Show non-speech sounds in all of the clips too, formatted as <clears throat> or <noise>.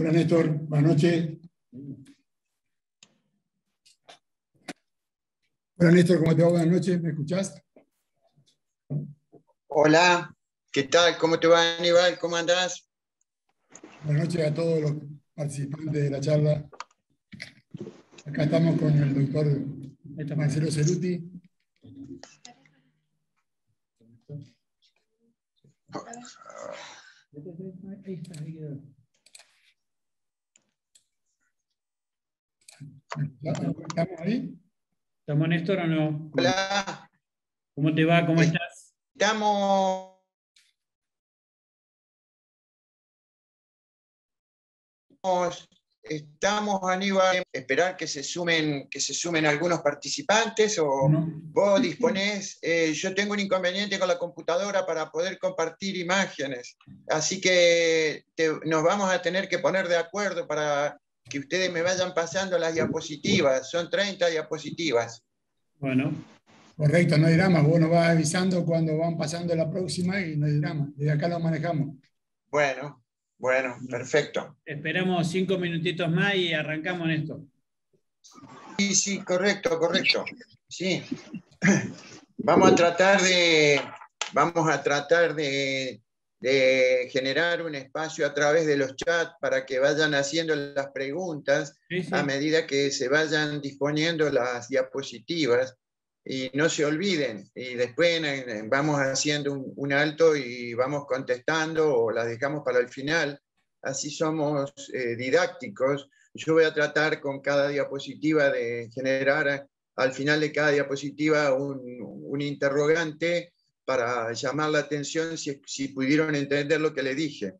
Hola Néstor, buenas noches. Hola Néstor, ¿cómo te va? Buenas noches, ¿me escuchás? Hola, ¿qué tal? ¿Cómo te va Aníbal? ¿Cómo andás? Buenas noches a todos los participantes de la charla. Acá estamos con el doctor Marcelo Ceruti. ¿Estamos ahí? ¿Estamos Néstor o no? Hola. ¿Cómo te va? ¿Cómo estás? Estamos estamos, Aníbal, esperar que se sumen, que se sumen algunos participantes o vos disponés. Eh, yo tengo un inconveniente con la computadora para poder compartir imágenes, así que nos vamos a tener que poner de acuerdo para que ustedes me vayan pasando las diapositivas. Son 30 diapositivas. Bueno. Correcto, no hay drama. Vos nos vas avisando cuando van pasando la próxima y no hay drama. Desde acá lo manejamos. Bueno, bueno, perfecto. Esperamos cinco minutitos más y arrancamos en esto. Sí, sí, correcto, correcto. Sí. <clears throat> Vamos a tratar de, vamos a tratar de, generar un espacio a través de los chats para que vayan haciendo las preguntas a medida que se vayan disponiendo las diapositivas y no se olviden. Y después vamos haciendo un, alto y vamos contestando o las dejamos para el final. Así somos eh, didácticos. Yo voy a tratar con cada diapositiva de generar al final de cada diapositiva un, interrogante para llamar la atención si, si, pudieron entender lo que le dije.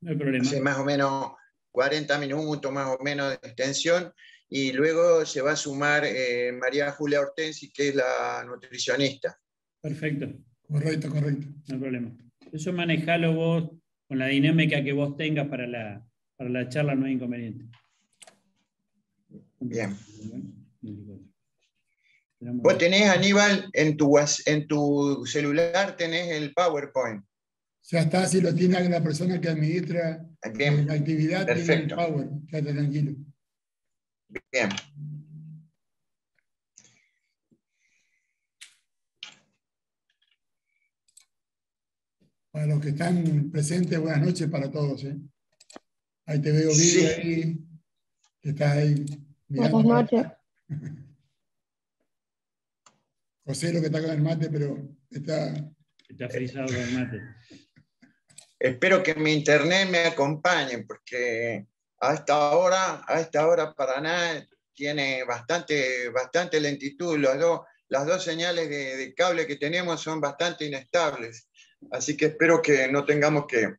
No hay problema. más o menos 40 minutos más o menos de extensión y luego se va a sumar eh, María Julia Hortensi, que es la nutricionista. Perfecto. Correcto, correcto. No hay problema. Eso manejalo vos con la dinámica que vos tengas para la, para la charla, no hay inconveniente. Bien. Vos tenés, Aníbal, en tu, en tu celular tenés el PowerPoint. Ya está, si lo tiene la persona que administra la actividad, tiene el Power. Quédate tranquilo. Bien. Para los que están presentes, buenas noches para todos. ¿eh? Ahí te veo, Vivi, ahí, que estás ahí. Buenas noches. <laughs> José lo que está con el mate, pero está... Está frisado con el mate. Espero que mi internet me acompañe, porque a esta hora, a esta hora Paraná tiene bastante, bastante lentitud. Las, las dos señales de, cable que tenemos son bastante inestables. Así que espero que no tengamos que,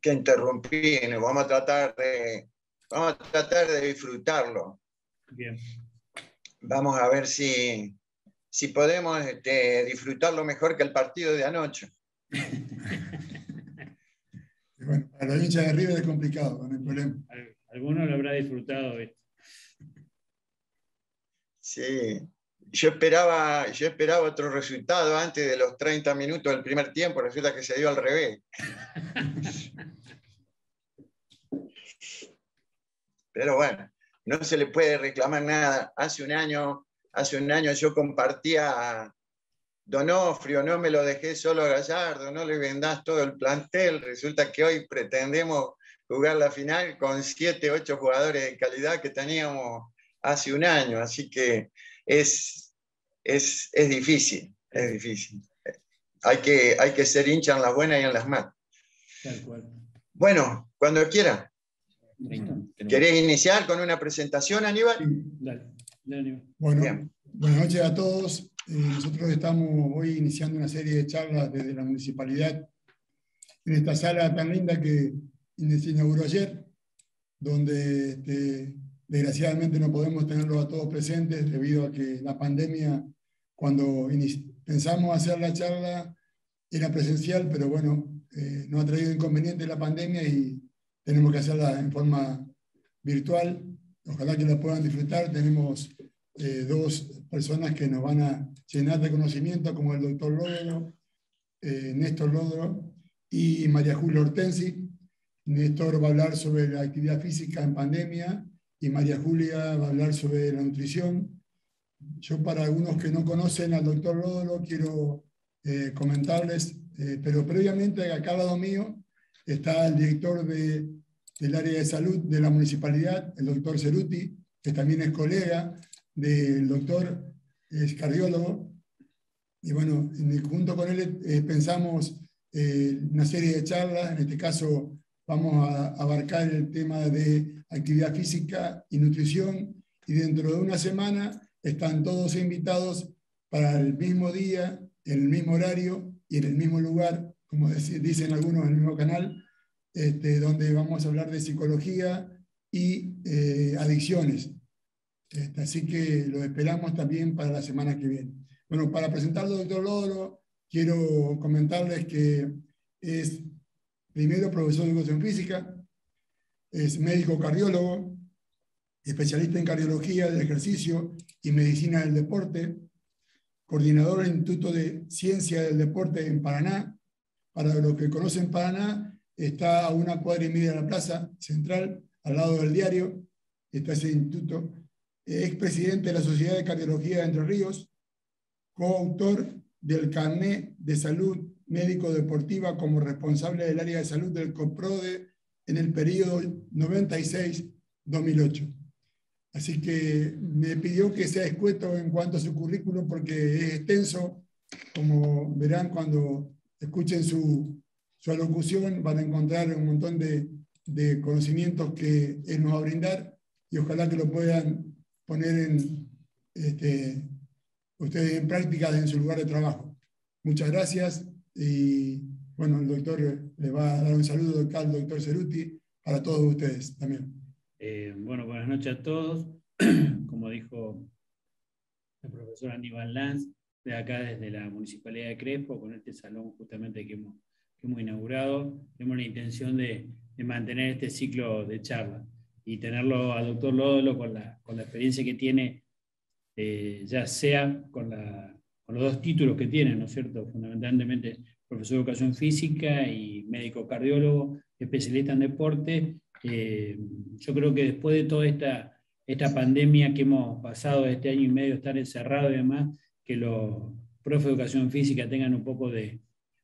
que interrumpir. Vamos a tratar de, vamos a tratar de disfrutarlo. Bien. Vamos a ver si, si podemos este, disfrutarlo mejor que el partido de anoche. <laughs> bueno, para la hincha de River es complicado, no hay problema. Alguno lo habrá disfrutado. Sí, yo esperaba, yo esperaba otro resultado antes de los 30 minutos del primer tiempo, resulta que se dio al revés. <laughs> Pero bueno, no se le puede reclamar nada. Hace un año, hace un año yo compartía Donofrio, no me lo dejé solo a Gallardo, no le vendás todo el plantel. Resulta que hoy pretendemos jugar la final con siete, ocho jugadores de calidad que teníamos hace un año, así que es, es, es difícil, es difícil. Hay que, hay que ser hincha en las buenas y en las malas. Bueno, cuando quiera. ¿Querés iniciar con una presentación, Aníbal? Dale. Bueno, buenas noches a todos. Eh, nosotros estamos hoy iniciando una serie de charlas desde la municipalidad en esta sala tan linda que se inauguró ayer, donde este, desgraciadamente no podemos tenerlos a todos presentes debido a que la pandemia, cuando pensamos hacer la charla, era presencial, pero bueno, eh, nos ha traído inconvenientes la pandemia y tenemos que hacerla en forma virtual. Ojalá que la puedan disfrutar. Tenemos eh, dos personas que nos van a llenar de conocimiento, como el doctor Lodro, eh, Néstor Lodro y María Julia Hortensi, Néstor va a hablar sobre la actividad física en pandemia y María Julia va a hablar sobre la nutrición. Yo para algunos que no conocen al doctor Lódolo quiero eh, comentarles, eh, pero previamente acá al lado mío está el director de, del área de salud de la municipalidad, el doctor Ceruti, que también es colega del doctor, es cardiólogo. Y bueno, junto con él eh, pensamos una serie de charlas, en este caso vamos a abarcar el tema de actividad física y nutrición y dentro de una semana están todos invitados para el mismo día, en el mismo horario y en el mismo lugar, como dicen algunos en el mismo canal, este, donde vamos a hablar de psicología y eh, adicciones. Este, así que lo esperamos también para la semana que viene. Bueno, para presentar al doctor Loro, quiero comentarles que es Primero, profesor de educación física, es médico cardiólogo, especialista en cardiología del ejercicio y medicina del deporte, coordinador del Instituto de Ciencia del Deporte en Paraná. Para los que conocen Paraná, está a una cuadra y media de la plaza central, al lado del diario, está ese instituto. Es presidente de la Sociedad de Cardiología de Entre Ríos, coautor del carné de salud médico-deportiva como responsable del área de salud del COPRODE en el periodo 96-2008. Así que me pidió que sea escueto en cuanto a su currículum porque es extenso. Como verán cuando escuchen su, su alocución, van a encontrar un montón de, de conocimientos que él nos va a brindar y ojalá que lo puedan poner en, este, ustedes en práctica en su lugar de trabajo. Muchas gracias y bueno, el doctor le va a dar un saludo al doctor Ceruti para todos ustedes también. Eh, bueno, buenas noches a todos. <clears throat> Como dijo el profesor Aníbal Lanz, de acá desde la Municipalidad de Crespo, con este salón justamente que hemos, que hemos inaugurado, tenemos la intención de, de, mantener este ciclo de charla y tenerlo al doctor Lódolo con la, con la experiencia que tiene, eh, ya sea con la los dos títulos que tienen, ¿no es cierto? Fundamentalmente profesor de educación física y médico cardiólogo, especialista en deporte. Eh, yo creo que después de toda esta, esta pandemia que hemos pasado este año y medio, estar encerrado y demás, que los profes de educación física tengan un poco de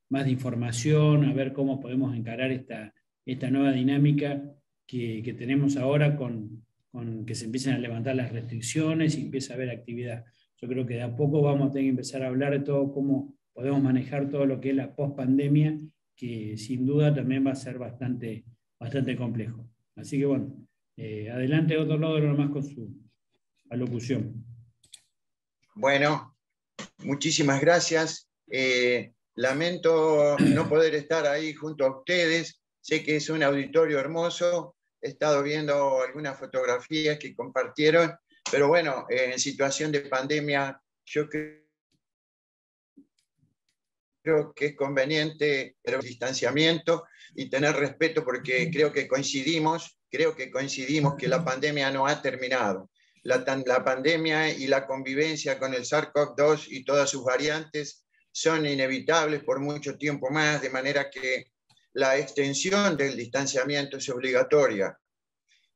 más de información, a ver cómo podemos encarar esta, esta nueva dinámica que, que tenemos ahora con, con que se empiecen a levantar las restricciones y empieza a haber actividad. Yo creo que de a poco vamos a tener que empezar a hablar de todo cómo podemos manejar todo lo que es la post-pandemia, que sin duda también va a ser bastante, bastante complejo. Así que bueno, eh, adelante otro lado nomás con su alocución. Bueno, muchísimas gracias. Eh, lamento no poder estar ahí junto a ustedes. Sé que es un auditorio hermoso. He estado viendo algunas fotografías que compartieron pero bueno, en situación de pandemia, yo creo que es conveniente el distanciamiento y tener respeto porque creo que coincidimos, creo que coincidimos que la pandemia no ha terminado. La, la pandemia y la convivencia con el SARS-CoV-2 y todas sus variantes son inevitables por mucho tiempo más, de manera que la extensión del distanciamiento es obligatoria.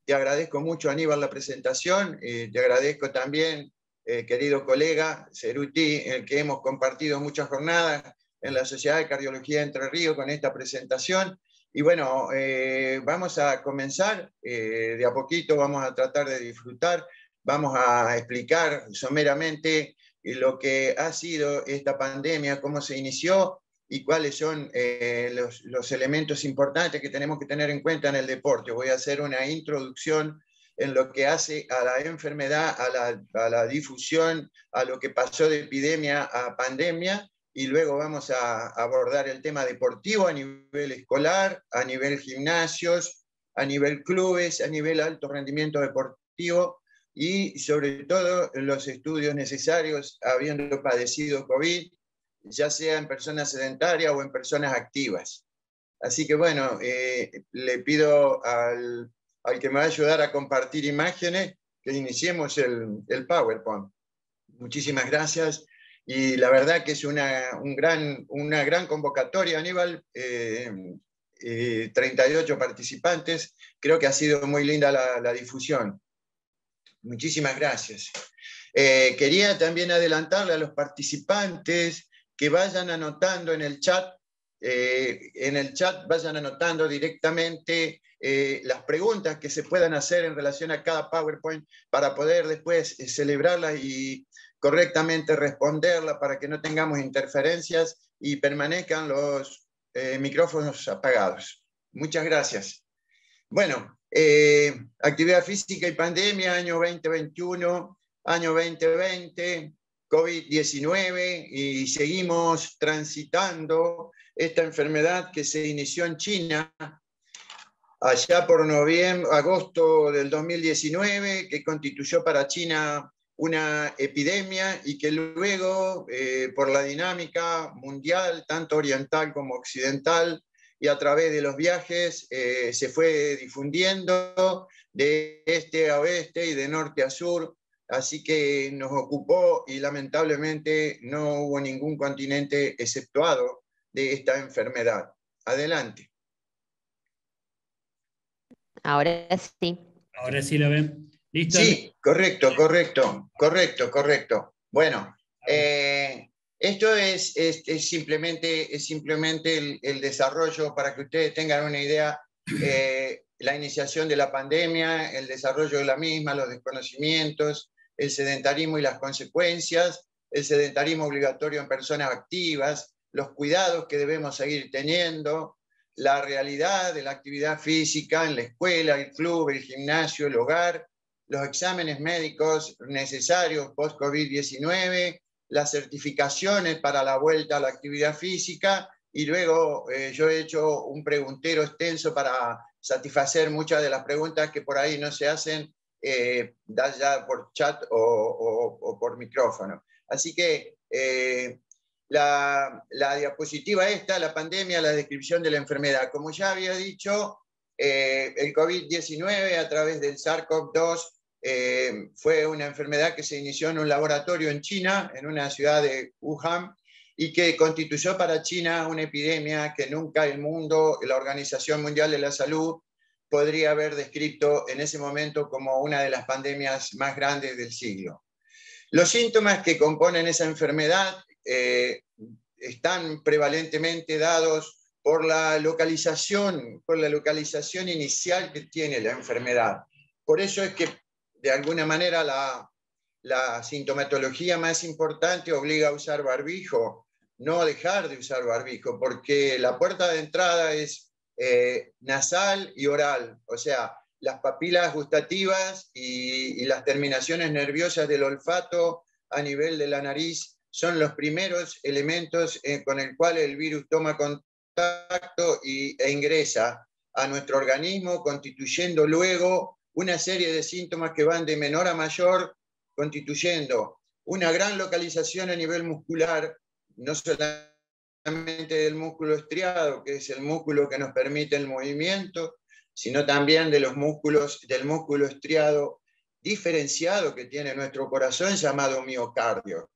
Te agradezco mucho, Aníbal, la presentación. te agradezco también, eh, querido colega Ceruti, el que hemos compartido muchas jornadas en la Sociedad de Cardiología Entre Ríos con esta presentación. Y bueno, eh, vamos a comenzar eh, de a poquito, vamos a tratar de disfrutar, vamos a explicar someramente lo que ha sido esta pandemia, cómo se inició y cuáles son eh, los, elementos importantes que tenemos que tener en cuenta en el deporte. Voy a hacer una introducción en lo que hace a la enfermedad, a la difusión, a lo que pasó de epidemia a pandemia, y luego vamos a abordar el tema deportivo a nivel escolar, a nivel gimnasios, a nivel clubes, a nivel alto rendimiento deportivo y sobre todo los estudios necesarios habiendo padecido COVID ya sea en personas sedentarias o en personas activas. Así que bueno, eh, le pido al, que me va a ayudar a compartir imágenes que iniciemos el, PowerPoint. Muchísimas gracias. Y la verdad que es una, un gran, una gran convocatoria, Aníbal. Eh, 38 participantes. Creo que ha sido muy linda la, difusión. Muchísimas gracias. Eh, quería también adelantarle a los participantes que vayan anotando en el chat, eh, en el chat vayan anotando directamente eh, las preguntas que se puedan hacer en relación a cada PowerPoint para poder después celebrarlas y correctamente responderla para que no tengamos interferencias y permanezcan los micrófonos apagados. Muchas gracias. Bueno, eh, actividad física y pandemia, año 2021, año 2020, COVID-19 y seguimos transitando esta enfermedad que se inició en China allá por noviembre, agosto del 2019, que constituyó para China una epidemia y que luego, eh, por la dinámica mundial, tanto oriental como occidental, y a través de los viajes, eh, se fue difundiendo de este a oeste y de norte a sur, así que nos ocupó y lamentablemente no hubo ningún continente exceptuado de esta enfermedad. Adelante. Ahora sí. Ahora sí lo ven. Sí, correcto, correcto, correcto, correcto. Bueno, eh, esto es, simplemente, es simplemente el, desarrollo, para que ustedes tengan una idea, eh, la iniciación de la pandemia, el desarrollo de la misma, los desconocimientos, el sedentarismo y las consecuencias, el sedentarismo obligatorio en personas activas, los cuidados que debemos seguir teniendo, la realidad de la actividad física en la escuela, el club, el gimnasio, el hogar, los exámenes médicos necesarios post-COVID-19, las certificaciones para la vuelta a la actividad física y luego eh, yo he hecho un preguntero extenso para satisfacer muchas de las preguntas que por ahí no se hacen eh, ya por chat o, por micrófono. Así que eh, la, la, diapositiva esta, la pandemia, la descripción de la enfermedad. Como ya había dicho, eh, el COVID-19 a través del SARS-CoV-2 eh, fue una enfermedad que se inició en un laboratorio en China, en una ciudad de Wuhan, y que constituyó para China una epidemia que nunca el mundo, la Organización Mundial de la Salud, podría haber descrito en ese momento como una de las pandemias más grandes del siglo. Los síntomas que componen esa enfermedad eh, están prevalentemente dados por la localización, por la localización inicial que tiene la enfermedad. Por eso es que de alguna manera la, la sintomatología más importante obliga a usar barbijo, no dejar de usar barbijo, porque la puerta de entrada es eh, nasal y oral, o sea, las papilas gustativas y, las terminaciones nerviosas del olfato a nivel de la nariz son los primeros elementos eh, con el cual el virus toma contacto y, e ingresa a nuestro organismo, constituyendo luego una serie de síntomas que van de menor a mayor, constituyendo una gran localización a nivel muscular, no solamente del músculo estriado, que es el músculo que nos permite el movimiento, sino también de los músculos, del músculo estriado diferenciado que tiene nuestro corazón llamado miocardio.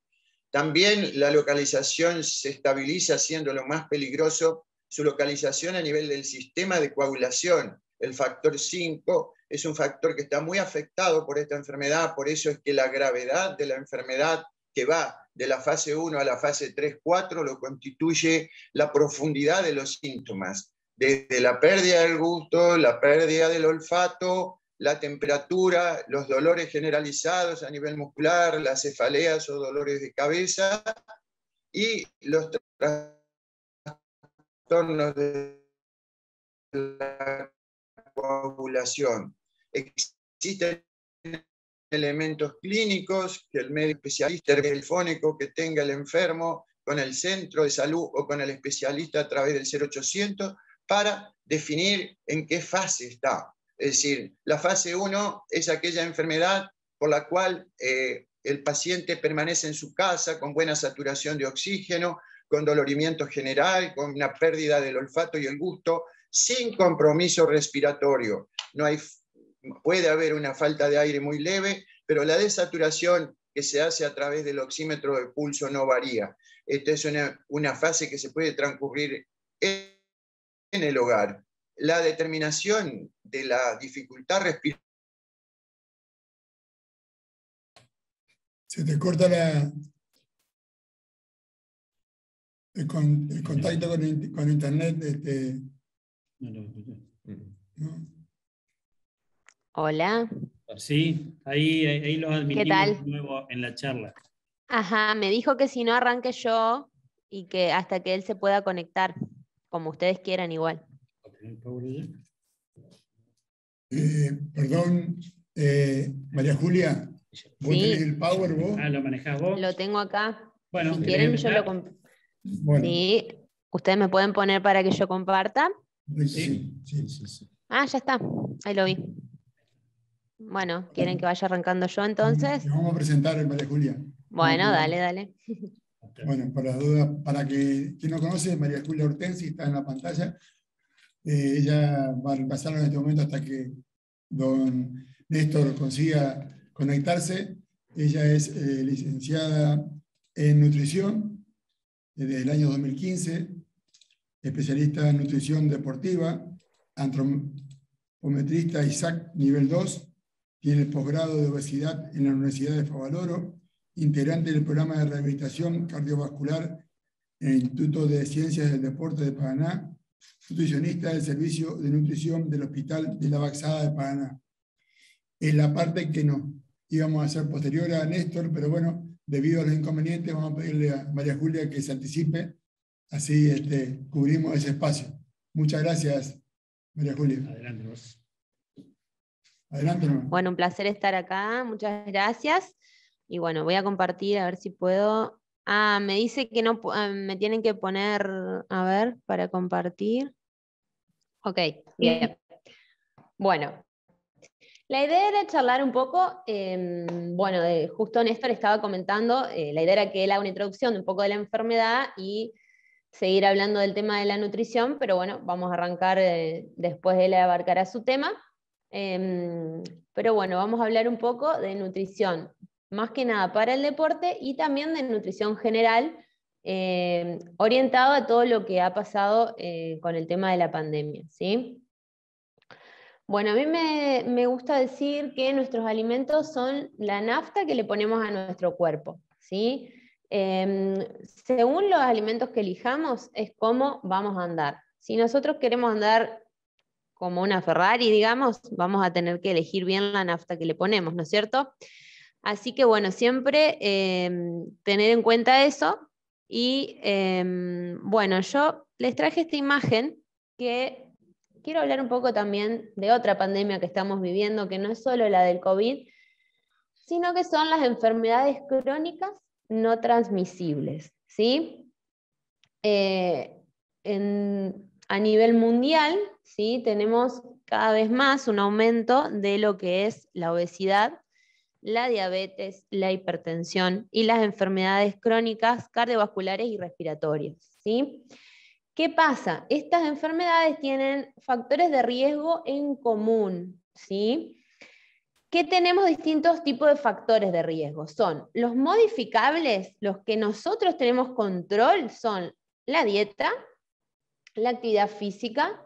También la localización se estabiliza siendo lo más peligroso su localización a nivel del sistema de coagulación, el factor 5, es un factor que está muy afectado por esta enfermedad, por eso es que la gravedad de la enfermedad que va de la fase 1 a la fase 3-4 lo constituye la profundidad de los síntomas, desde la pérdida del gusto, la pérdida del olfato, la temperatura, los dolores generalizados a nivel muscular, las cefaleas o dolores de cabeza y los trastornos de la coagulación. Existen elementos clínicos que el médico especialista telefónico que tenga el enfermo con el centro de salud o con el especialista a través del 0800 para definir en qué fase está. Es decir, la fase 1 es aquella enfermedad por la cual eh, el paciente permanece en su casa con buena saturación de oxígeno, con dolorimiento general, con una pérdida del olfato y el gusto, sin compromiso respiratorio. No hay, puede haber una falta de aire muy leve, pero la desaturación que se hace a través del oxímetro de pulso no varía. Esta es una, fase que se puede transcurrir en el hogar. La determinación de la dificultad respiratoria. Se te corta el, contacto con, internet. Este, Hola. Sí, ahí, ahí los admitimos de nuevo en la charla. Ajá, me dijo que si no arranque yo y que hasta que él se pueda conectar, como ustedes quieran igual. Eh, perdón, eh, María Julia, ¿vos tenés el Power vos? Ah, ¿lo manejás vos? Lo tengo acá. Bueno, si quieren yo lo bueno. Sí, ustedes me pueden poner para que yo comparta. Sí, sí, sí. Ah, ya está, ahí lo vi. Bueno, ¿quieren que vaya arrancando yo entonces? vamos a presentar, María Julia. Bueno, dale, dale. Bueno, para duda, para que quien no conoce, María Julia Hortensi está en la pantalla. Eh, ella va a repasarlo en este momento hasta que don Néstor consiga conectarse. Ella es eh, licenciada en nutrición desde el año 2015, especialista en nutrición deportiva, antropometrista ISAC nivel 2, tiene posgrado de obesidad en la Universidad de Favaloro, integrante del programa de rehabilitación cardiovascular en el Instituto de Ciencias del Deporte de Paraná, nutricionista del Servicio de Nutrición del Hospital de la Baxada de Paraná. Es la parte que no íbamos a hacer posterior a Néstor, pero bueno, debido a los inconvenientes, vamos a pedirle a María Julia que se anticipe, así este, cubrimos ese espacio. Muchas gracias, María Julia. Adelante vos. Adelante. Bueno, un placer estar acá, muchas gracias. Y bueno, voy a compartir a ver si puedo. Ah, me dice que no ah, me tienen que poner, a ver, para compartir. Ok, bien. Bueno, la idea era charlar un poco, em, bueno, justo Néstor estaba comentando, eh, la idea era que él haga una introducción de un poco de la enfermedad y seguir hablando del tema de la nutrición, pero bueno, vamos a arrancar, eh, después él abarcará su tema. Em, pero bueno, vamos a hablar un poco de nutrición, más que nada para el deporte y también de nutrición general, em, orientado a todo lo que ha pasado eh, con el tema de la pandemia. ¿sí? Bueno, a mí me, gusta decir que nuestros alimentos son la nafta que le ponemos a nuestro cuerpo. ¿sí? Em, según los alimentos que elijamos, es cómo vamos a andar. Si nosotros queremos andar como una Ferrari, digamos, vamos a tener que elegir bien la nafta que le ponemos, ¿no es cierto? Así que bueno, siempre em, tener en cuenta eso. Y em, bueno, yo les traje esta imagen que quiero hablar un poco también de otra pandemia que estamos viviendo, que no es solo la del COVID, sino que son las enfermedades crónicas no transmisibles. ¿sí? Eh, a nivel mundial, ¿sí? tenemos cada vez más un aumento de lo que es la obesidad, la diabetes, la hipertensión y las enfermedades crónicas cardiovasculares y respiratorias. ¿sí? ¿Qué pasa? Estas enfermedades tienen factores de riesgo en común. ¿sí? ¿Qué tenemos distintos tipos de factores de riesgo? Son los modificables, los que nosotros tenemos control, son la dieta, la actividad física,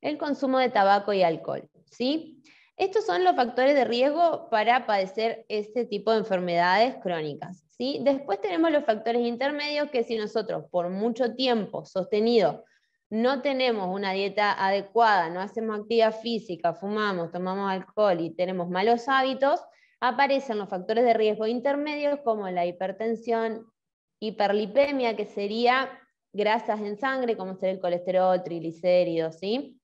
el consumo de tabaco y alcohol. ¿sí? Estos son los factores de riesgo para padecer este tipo de enfermedades crónicas. ¿sí? Después tenemos los factores intermedios que si nosotros por mucho tiempo sostenido no tenemos una dieta adecuada, no hacemos actividad física, fumamos, tomamos alcohol y tenemos malos hábitos, aparecen los factores de riesgo intermedios como la hipertensión, hiperlipemia, que sería grasas en sangre, como ser el colesterol, triglicéridos, ¿sí?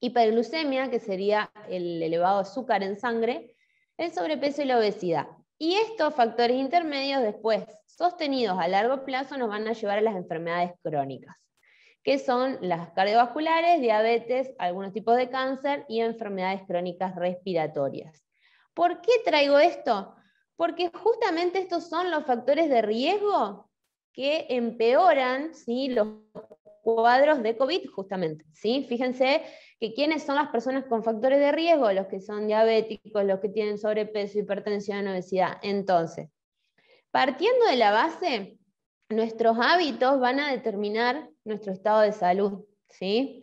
hiperglucemia, que sería el elevado azúcar en sangre, el sobrepeso y la obesidad. Y estos factores intermedios después, sostenidos a largo plazo, nos van a llevar a las enfermedades crónicas, que son las cardiovasculares, diabetes, algunos tipos de cáncer y enfermedades crónicas respiratorias. ¿Por qué traigo esto? Porque justamente estos son los factores de riesgo que empeoran ¿sí? los cuadros de COVID, justamente. ¿sí? Fíjense que quiénes son las personas con factores de riesgo, los que son diabéticos, los que tienen sobrepeso, hipertensión, obesidad. Entonces, partiendo de la base, nuestros hábitos van a determinar nuestro estado de salud. ¿sí?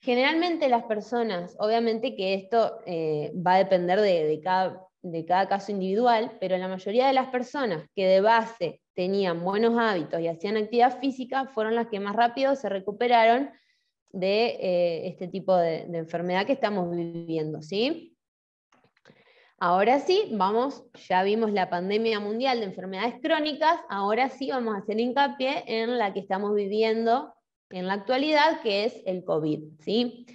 Generalmente las personas, obviamente que esto eh, va a depender de, cada, de cada caso individual, pero la mayoría de las personas que de base tenían buenos hábitos y hacían actividad física fueron las que más rápido se recuperaron de eh, este tipo de, de, enfermedad que estamos viviendo, ¿sí? Ahora sí, vamos, ya vimos la pandemia mundial de enfermedades crónicas, ahora sí vamos a hacer hincapié en la que estamos viviendo en la actualidad, que es el COVID. ¿sí?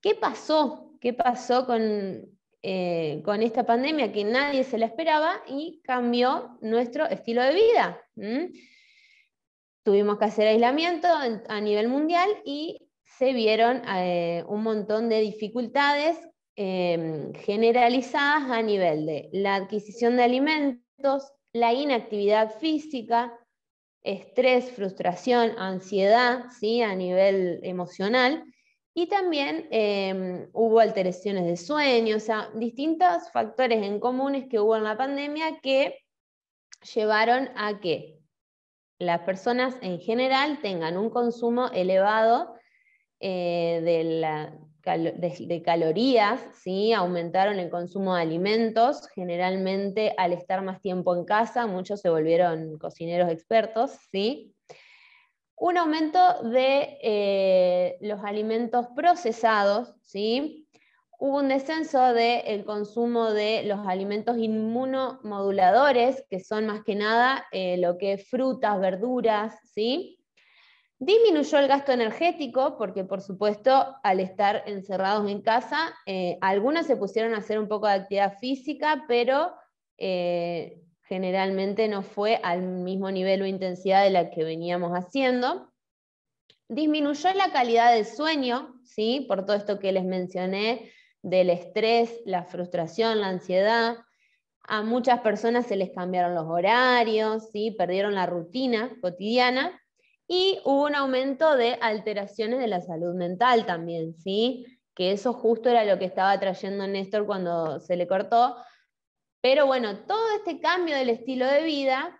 ¿Qué pasó? ¿Qué pasó con, eh, con esta pandemia que nadie se la esperaba y cambió nuestro estilo de vida? Tuvimos que hacer aislamiento a nivel mundial y se vieron eh, un montón de dificultades em, generalizadas a nivel de la adquisición de alimentos, la inactividad física, estrés, frustración, ansiedad, ¿sí? a nivel emocional, y también em, hubo alteraciones de sueño, o sea, distintos factores en comunes que hubo en la pandemia que llevaron a que las personas en general tengan un consumo elevado eh, de la, de, calorías, ¿sí? aumentaron el consumo de alimentos, generalmente al estar más tiempo en casa, muchos se volvieron cocineros expertos, ¿sí? un aumento de eh, los alimentos procesados, ¿sí? hubo un descenso del consumo de los alimentos inmunomoduladores, que son más que nada eh, lo que es frutas, verduras, ¿sí? Disminuyó el gasto energético porque, por supuesto, al estar encerrados en casa, eh, algunos se pusieron a hacer un poco de actividad física, pero eh, generalmente no fue al mismo nivel o intensidad de la que veníamos haciendo. Disminuyó la calidad del sueño, ¿sí? por todo esto que les mencioné, del estrés, la frustración, la ansiedad. A muchas personas se les cambiaron los horarios, ¿sí? perdieron la rutina cotidiana y hubo un aumento de alteraciones de la salud mental también, ¿sí? Que eso justo era lo que estaba trayendo Néstor cuando se le cortó. Pero bueno, todo este cambio del estilo de vida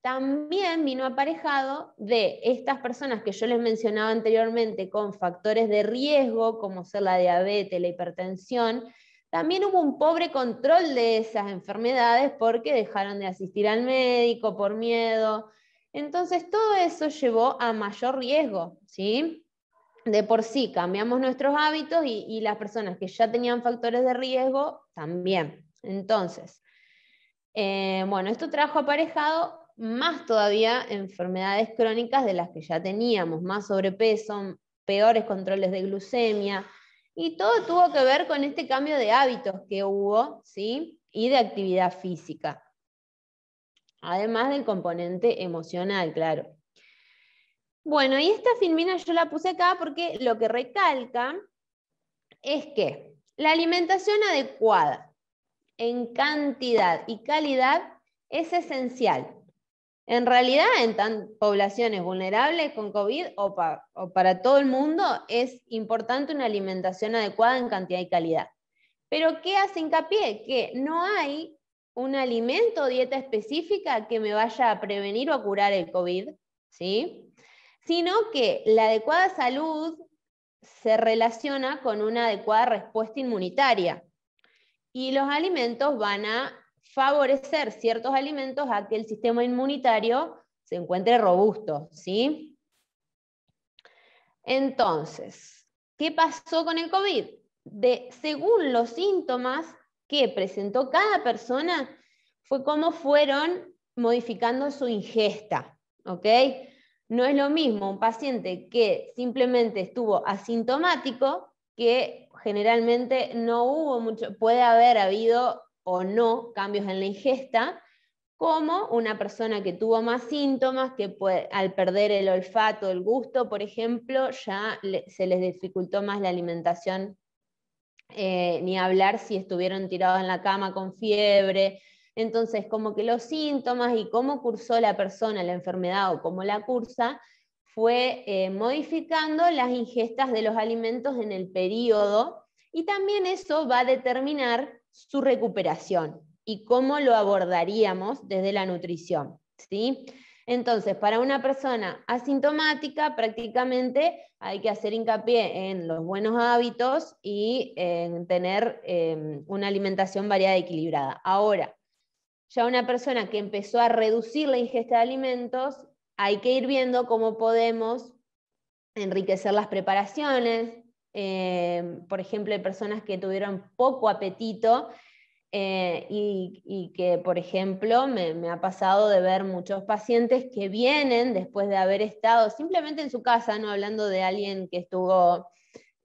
también vino aparejado de estas personas que yo les mencionaba anteriormente con factores de riesgo, como ser la diabetes, la hipertensión. También hubo un pobre control de esas enfermedades porque dejaron de asistir al médico por miedo, entonces, todo eso llevó a mayor riesgo, ¿sí? De por sí cambiamos nuestros hábitos y, las personas que ya tenían factores de riesgo también. Entonces, eh, bueno, esto trajo aparejado más todavía enfermedades crónicas de las que ya teníamos, más sobrepeso, peores controles de glucemia, y todo tuvo que ver con este cambio de hábitos que hubo, ¿sí? Y de actividad física además del componente emocional, claro. Bueno, y esta filmina yo la puse acá porque lo que recalca es que la alimentación adecuada en cantidad y calidad es esencial. En realidad, en tan poblaciones vulnerables con COVID o, o para todo el mundo, es importante una alimentación adecuada en cantidad y calidad. Pero ¿qué hace hincapié? Que no hay un alimento o dieta específica que me vaya a prevenir o a curar el COVID, ¿sí? sino que la adecuada salud se relaciona con una adecuada respuesta inmunitaria. Y los alimentos van a favorecer ciertos alimentos a que el sistema inmunitario se encuentre robusto, ¿sí? Entonces, ¿qué pasó con el COVID? De, según los síntomas, que presentó cada persona fue cómo fueron modificando su ingesta, ¿ok? No es lo mismo un paciente que simplemente estuvo asintomático, que generalmente no hubo mucho, puede haber habido o no cambios en la ingesta, como una persona que tuvo más síntomas, que al perder el olfato, el gusto, por ejemplo, ya se les dificultó más la alimentación eh, ni hablar si estuvieron tirados en la cama con fiebre. Entonces, como que los síntomas y cómo cursó la persona la enfermedad o cómo la cursa, fue eh, modificando las ingestas de los alimentos en el periodo y también eso va a determinar su recuperación y cómo lo abordaríamos desde la nutrición. ¿sí? Entonces, para una persona asintomática, prácticamente hay que hacer hincapié en los buenos hábitos y en tener em, una alimentación variada y equilibrada. Ahora, ya una persona que empezó a reducir la ingesta de alimentos, hay que ir viendo cómo podemos enriquecer las preparaciones. Em, por ejemplo, hay personas que tuvieron poco apetito eh, y, que, por ejemplo, me, ha pasado de ver muchos pacientes que vienen después de haber estado simplemente en su casa, no hablando de alguien que estuvo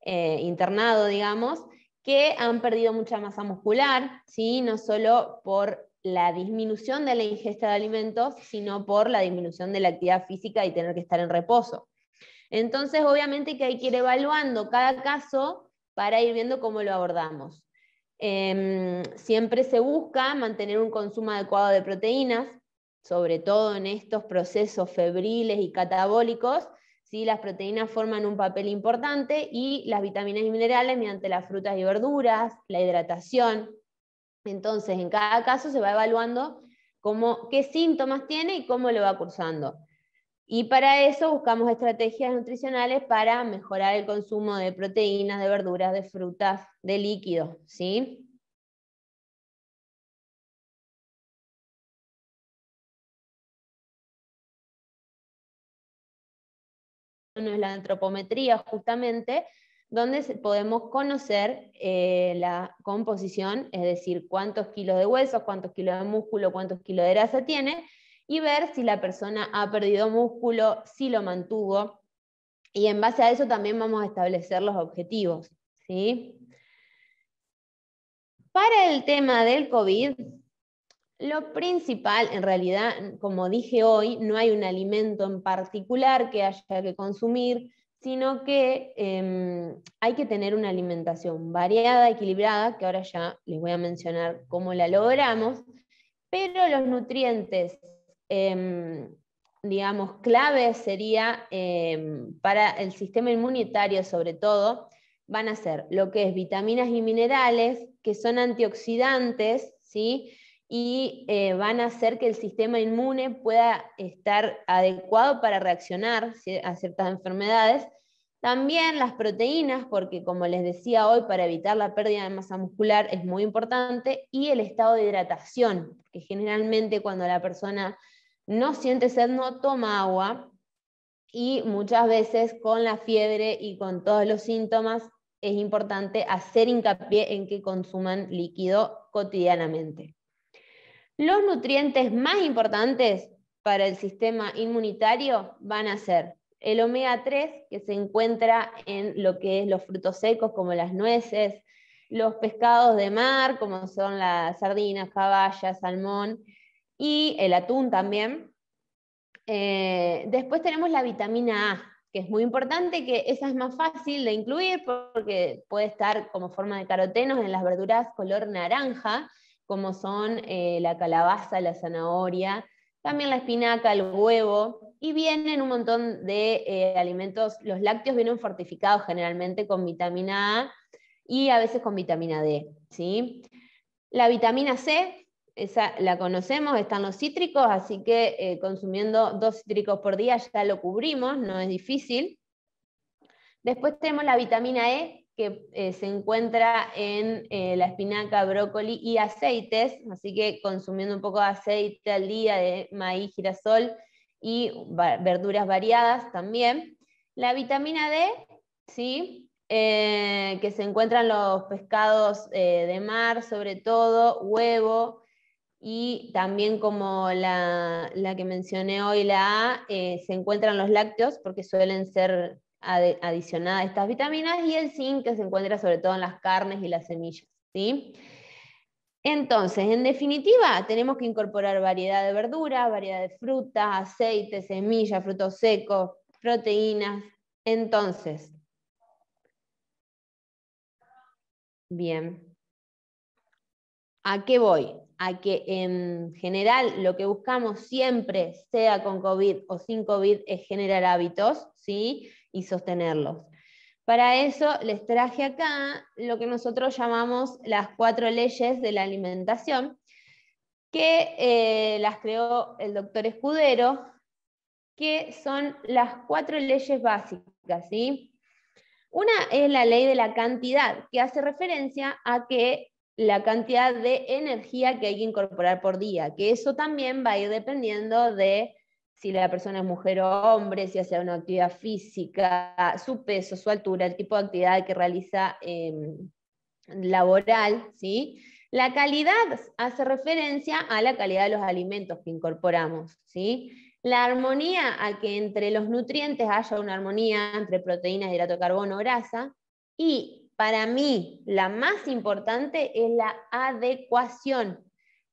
eh, internado, digamos, que han perdido mucha masa muscular, ¿sí? no solo por la disminución de la ingesta de alimentos, sino por la disminución de la actividad física y tener que estar en reposo. Entonces, obviamente que hay que ir evaluando cada caso para ir viendo cómo lo abordamos. Em, siempre se busca mantener un consumo adecuado de proteínas, sobre todo en estos procesos febriles y catabólicos. ¿sí? Las proteínas forman un papel importante y las vitaminas y minerales mediante las frutas y verduras, la hidratación. Entonces, en cada caso se va evaluando cómo, qué síntomas tiene y cómo lo va cursando. Y para eso buscamos estrategias nutricionales para mejorar el consumo de proteínas, de verduras, de frutas, de líquidos, ¿sí? es la antropometría justamente, donde podemos conocer eh, la composición, es decir, cuántos kilos de huesos, cuántos kilos de músculo, cuántos kilos de grasa tiene, y ver si la persona ha perdido músculo, si lo mantuvo. Y en base a eso también vamos a establecer los objetivos. ¿sí? Para el tema del COVID, lo principal, en realidad, como dije hoy, no hay un alimento en particular que haya que consumir, sino que em, hay que tener una alimentación variada, equilibrada, que ahora ya les voy a mencionar cómo la logramos, pero los nutrientes Em, digamos, clave sería em, para el sistema inmunitario sobre todo, van a ser lo que es vitaminas y minerales, que son antioxidantes, ¿sí? y eh, van a hacer que el sistema inmune pueda estar adecuado para reaccionar a ciertas enfermedades. También las proteínas, porque como les decía hoy, para evitar la pérdida de masa muscular es muy importante, y el estado de hidratación, que generalmente cuando la persona no siente sed, no toma agua y muchas veces con la fiebre y con todos los síntomas es importante hacer hincapié en que consuman líquido cotidianamente. Los nutrientes más importantes para el sistema inmunitario van a ser el omega 3, que se encuentra en lo que es los frutos secos como las nueces, los pescados de mar, como son las sardinas, caballas, salmón, y el atún también. Eh, después tenemos la vitamina A, que es muy importante, que esa es más fácil de incluir porque puede estar como forma de carotenos en las verduras color naranja, como son eh, la calabaza, la zanahoria, también la espinaca, el huevo, y vienen un montón de eh, alimentos, los lácteos vienen fortificados generalmente con vitamina A y a veces con vitamina D. ¿sí? La vitamina C esa la conocemos, están los cítricos, así que eh, consumiendo dos cítricos por día ya lo cubrimos, no es difícil. Después tenemos la vitamina E, que eh, se encuentra en eh, la espinaca, brócoli y aceites, así que consumiendo un poco de aceite al día de maíz, girasol y verduras variadas también. La vitamina D, ¿sí? que se encuentran los pescados de mar, sobre todo, huevo, y también como la, que mencioné hoy, la A, eh, se encuentran los lácteos porque suelen ser adicionadas estas vitaminas y el zinc que se encuentra sobre todo en las carnes y las semillas. ¿sí? Entonces, en definitiva, tenemos que incorporar variedad de verduras, variedad de frutas, aceites, semillas, frutos secos, proteínas. Entonces, bien. ¿A qué voy? A que en general lo que buscamos siempre, sea con COVID o sin COVID, es generar hábitos ¿sí? y sostenerlos. Para eso les traje acá lo que nosotros llamamos las cuatro leyes de la alimentación, que eh, las creó el doctor Escudero que son las cuatro leyes básicas, ¿sí? Una es la ley de la cantidad, que hace referencia a que la cantidad de energía que hay que incorporar por día, que eso también va a ir dependiendo de si la persona es mujer o hombre, si hace una actividad física, su peso, su altura, el tipo de actividad que realiza em, laboral, ¿sí? La calidad hace referencia a la calidad de los alimentos que incorporamos, ¿sí? La armonía, a que entre los nutrientes haya una armonía entre proteínas, hidrato de carbono, grasa. Y para mí, la más importante es la adecuación.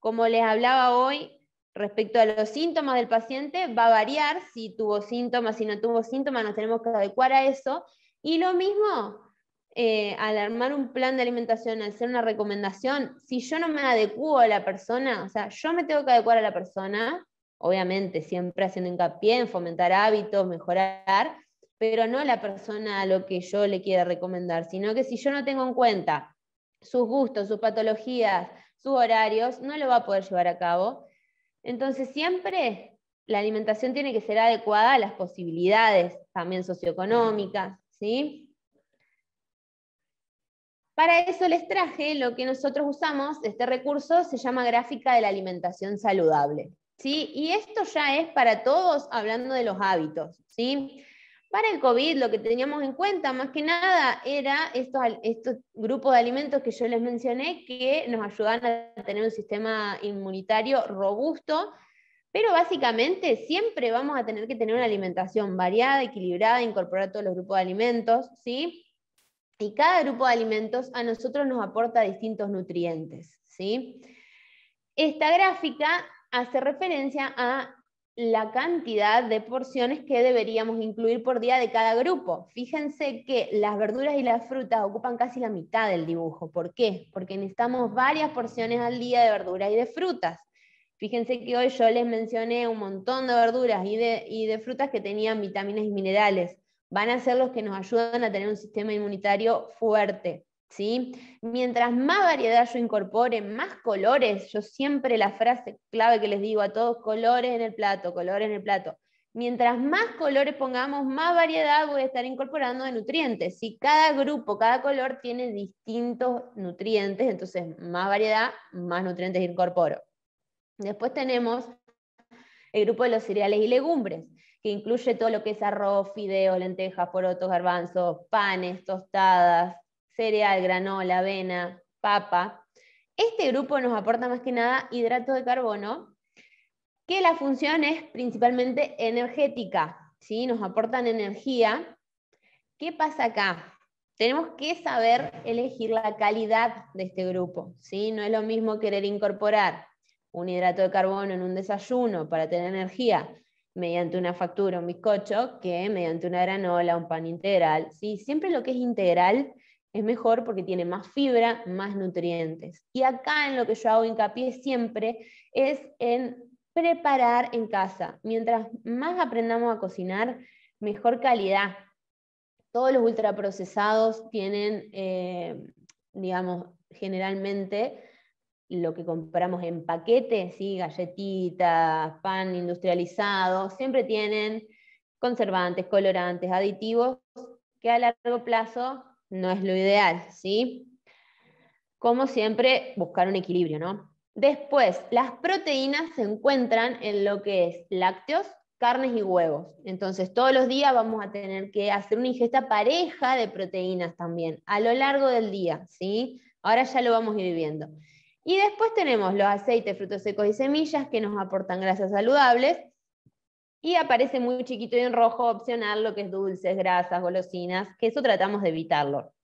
Como les hablaba hoy, respecto a los síntomas del paciente, va a variar si tuvo síntomas, si no tuvo síntomas, nos tenemos que adecuar a eso. Y lo mismo, eh, al armar un plan de alimentación, al hacer una recomendación, si yo no me adecuo a la persona, o sea, yo me tengo que adecuar a la persona, obviamente siempre haciendo hincapié en fomentar hábitos, mejorar, pero no la persona a lo que yo le quiera recomendar, sino que si yo no tengo en cuenta sus gustos, sus patologías, sus horarios, no lo va a poder llevar a cabo. Entonces siempre la alimentación tiene que ser adecuada a las posibilidades también socioeconómicas, ¿sí? Para eso les traje lo que nosotros usamos, este recurso se llama gráfica de la alimentación saludable. ¿sí? Y esto ya es para todos hablando de los hábitos, ¿sí? Para el COVID lo que teníamos en cuenta más que nada era estos, estos grupos de alimentos que yo les mencioné que nos ayudan a tener un sistema inmunitario robusto, pero básicamente siempre vamos a tener que tener una alimentación variada, equilibrada, incorporar todos los grupos de alimentos, ¿sí? Y cada grupo de alimentos a nosotros nos aporta distintos nutrientes, ¿sí? Esta gráfica hace referencia a la cantidad de porciones que deberíamos incluir por día de cada grupo. Fíjense que las verduras y las frutas ocupan casi la mitad del dibujo. ¿Por qué? Porque necesitamos varias porciones al día de verduras y de frutas. Fíjense que hoy yo les mencioné un montón de verduras y de, y de frutas que tenían vitaminas y minerales. Van a ser los que nos ayudan a tener un sistema inmunitario fuerte. Mientras más variedad yo incorpore, más colores, yo siempre la frase clave que les digo a todos, colores en el plato, colores en el plato. Mientras más colores pongamos, más variedad voy a estar incorporando de nutrientes. Si cada grupo, cada color tiene distintos nutrientes, entonces más variedad, más nutrientes incorporo. Después tenemos el grupo de los cereales y legumbres, que incluye todo lo que es arroz, fideos, lentejas, porotos, garbanzos, panes, tostadas, cereal, granola, avena, papa. Este grupo nos aporta más que nada hidratos de carbono, que la función es principalmente energética, ¿sí? nos aportan energía. ¿Qué pasa acá? Tenemos que saber elegir la calidad de este grupo. ¿sí? No es lo mismo querer incorporar un hidrato de carbono en un desayuno para tener energía mediante una factura, un bizcocho, que mediante una granola, un pan integral. ¿sí? Siempre lo que es integral es mejor porque tiene más fibra, más nutrientes. Y acá en lo que yo hago hincapié siempre es en preparar en casa. Mientras más aprendamos a cocinar, mejor calidad. Todos los ultraprocesados tienen, eh, digamos, generalmente lo que compramos en paquetes, ¿sí? galletitas, pan industrializado, siempre tienen conservantes, colorantes, aditivos que a largo plazo no es lo ideal, ¿sí? Como siempre, buscar un equilibrio, ¿no? Después, las proteínas se encuentran en lo que es lácteos, carnes y huevos. Entonces, todos los días vamos a tener que hacer una ingesta pareja de proteínas también, a lo largo del día, ¿sí? Ahora ya lo vamos a ir viendo. Y después tenemos los aceites, frutos secos y semillas que nos aportan grasas saludables. Y aparece muy chiquito y en rojo opcional lo que es dulces, grasas, golosinas, que eso tratamos de evitarlo.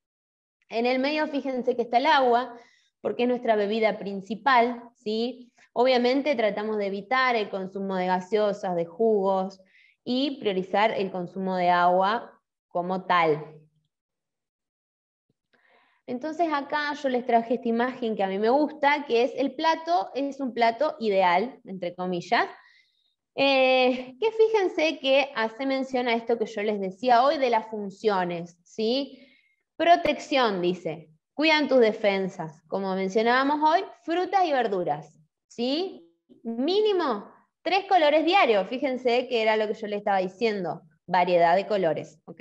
En el medio fíjense que está el agua, porque es nuestra bebida principal, ¿sí? Obviamente tratamos de evitar el consumo de gaseosas, de jugos y priorizar el consumo de agua como tal. Entonces acá yo les traje esta imagen que a mí me gusta, que es el plato, es un plato ideal, entre comillas, eh, que fíjense que hace mención a esto que yo les decía hoy de las funciones, ¿sí? Protección, dice, cuidan tus defensas, como mencionábamos hoy, frutas y verduras, ¿sí? Mínimo Tres colores diarios, fíjense que era lo que yo le estaba diciendo, variedad de colores, ¿ok?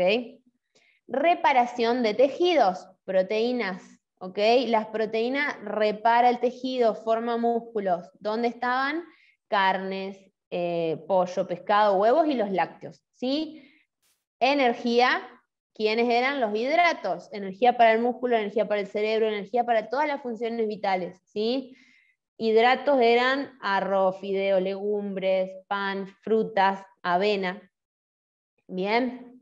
Reparación de tejidos, proteínas, ¿ok? Las proteínas repara el tejido, forma músculos. ¿Dónde estaban? Carnes, eh, pollo, pescado, huevos y los lácteos, ¿sí? Energía, ¿quiénes eran? Los hidratos, energía para el músculo, energía para el cerebro, energía para todas las funciones vitales, ¿sí? Hidratos eran arroz, fideo, legumbres, pan, frutas, avena. Bien,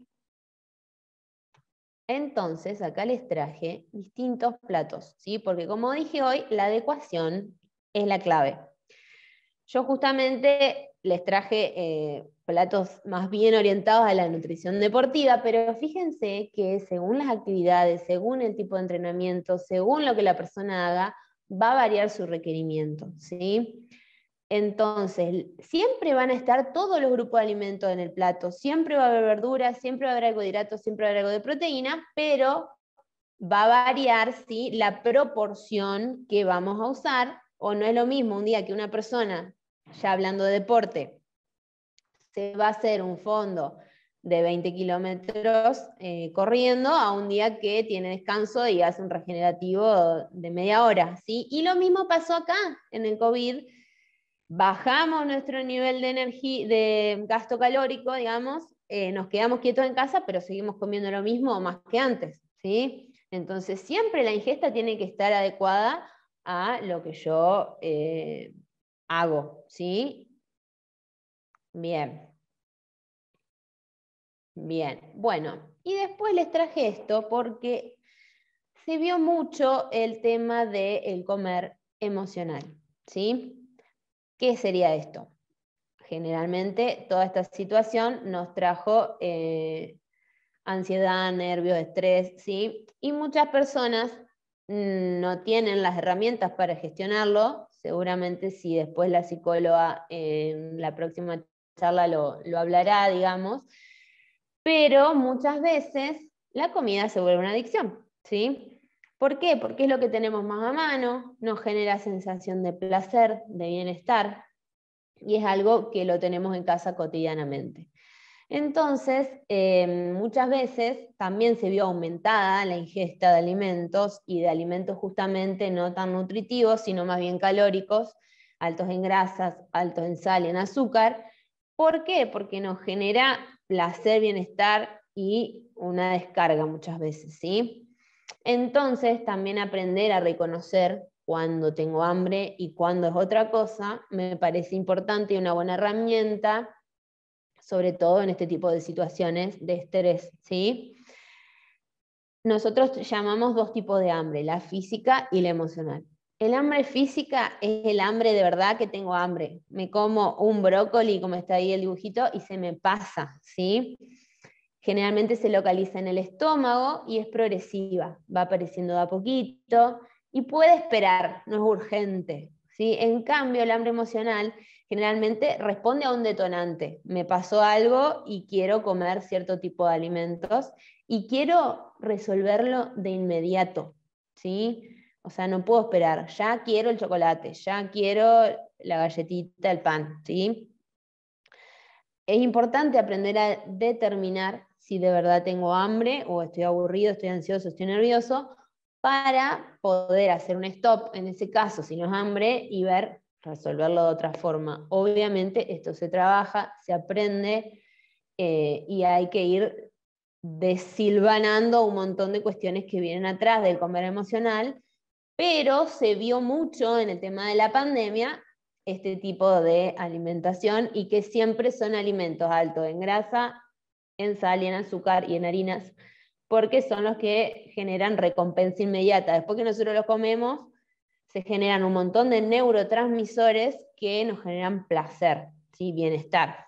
entonces, acá les traje distintos platos, ¿sí? Porque como dije hoy, la adecuación es la clave. Yo justamente les traje eh, platos más bien orientados a la nutrición deportiva, pero fíjense que según las actividades, según el tipo de entrenamiento, según lo que la persona haga, va a variar su requerimiento, ¿sí? Entonces, siempre van a estar todos los grupos de alimentos en el plato, siempre va a haber verduras, siempre va a haber algo de hidratos, siempre va a haber algo de proteína, pero va a variar ¿sí? la proporción que vamos a usar, o no es lo mismo un día que una persona, ya hablando de deporte, se va a hacer un fondo de 20 kilómetros eh, corriendo a un día que tiene descanso y hace un regenerativo de media hora. ¿sí? Y lo mismo pasó acá en el COVID bajamos nuestro nivel de energía, de gasto calórico, digamos, eh, nos quedamos quietos en casa, pero seguimos comiendo lo mismo o más que antes, ¿sí? Entonces, siempre la ingesta tiene que estar adecuada a lo que yo eh, hago, ¿sí? Bien. Bien, bueno, y después les traje esto porque se vio mucho el tema del comer emocional, ¿sí? ¿Qué sería esto? Generalmente toda esta situación nos trajo eh, ansiedad, nervios, estrés, ¿sí? Y muchas personas no tienen las herramientas para gestionarlo. Seguramente si después la psicóloga en la próxima charla lo, lo hablará, digamos. Pero muchas veces la comida se vuelve una adicción, ¿sí? ¿Por qué? Porque es lo que tenemos más a mano, nos genera sensación de placer, de bienestar, y es algo que lo tenemos en casa cotidianamente. Entonces, em, muchas veces también se vio aumentada la ingesta de alimentos y de alimentos justamente no tan nutritivos, sino más bien calóricos, altos en grasas, altos en sal en azúcar. ¿Por qué? Porque nos genera placer, bienestar y una descarga muchas veces, ¿sí? Entonces, también aprender a reconocer cuando tengo hambre y cuando es otra cosa, me parece importante y una buena herramienta, sobre todo en este tipo de situaciones de estrés, ¿sí? Nosotros llamamos dos tipos de hambre, la física y la emocional. El hambre física es el hambre de verdad que tengo hambre. Me como un brócoli, como está ahí el dibujito, y se me pasa, ¿sí? Generalmente se localiza en el estómago y es progresiva, va apareciendo de a poquito y puede esperar, no es urgente. ¿sí? En cambio, el hambre emocional generalmente responde a un detonante. Me pasó algo y quiero comer cierto tipo de alimentos y quiero resolverlo de inmediato. ¿sí? O sea, no puedo esperar, ya quiero el chocolate, ya quiero la galletita, el pan. ¿sí? Es importante aprender a determinar si de verdad tengo hambre o estoy aburrido, estoy ansioso, estoy nervioso, para poder hacer un stop en ese caso, si no es hambre, y ver, resolverlo de otra forma. Obviamente esto se trabaja, se aprende eh, y hay que ir desilvanando un montón de cuestiones que vienen atrás del comer emocional, pero se vio mucho en el tema de la pandemia este tipo de alimentación y que siempre son alimentos altos en grasa, en sal y en azúcar y en harinas, porque son los que generan recompensa inmediata. Después que nosotros los comemos, se generan un montón de neurotransmisores que nos generan placer, ¿sí? bienestar.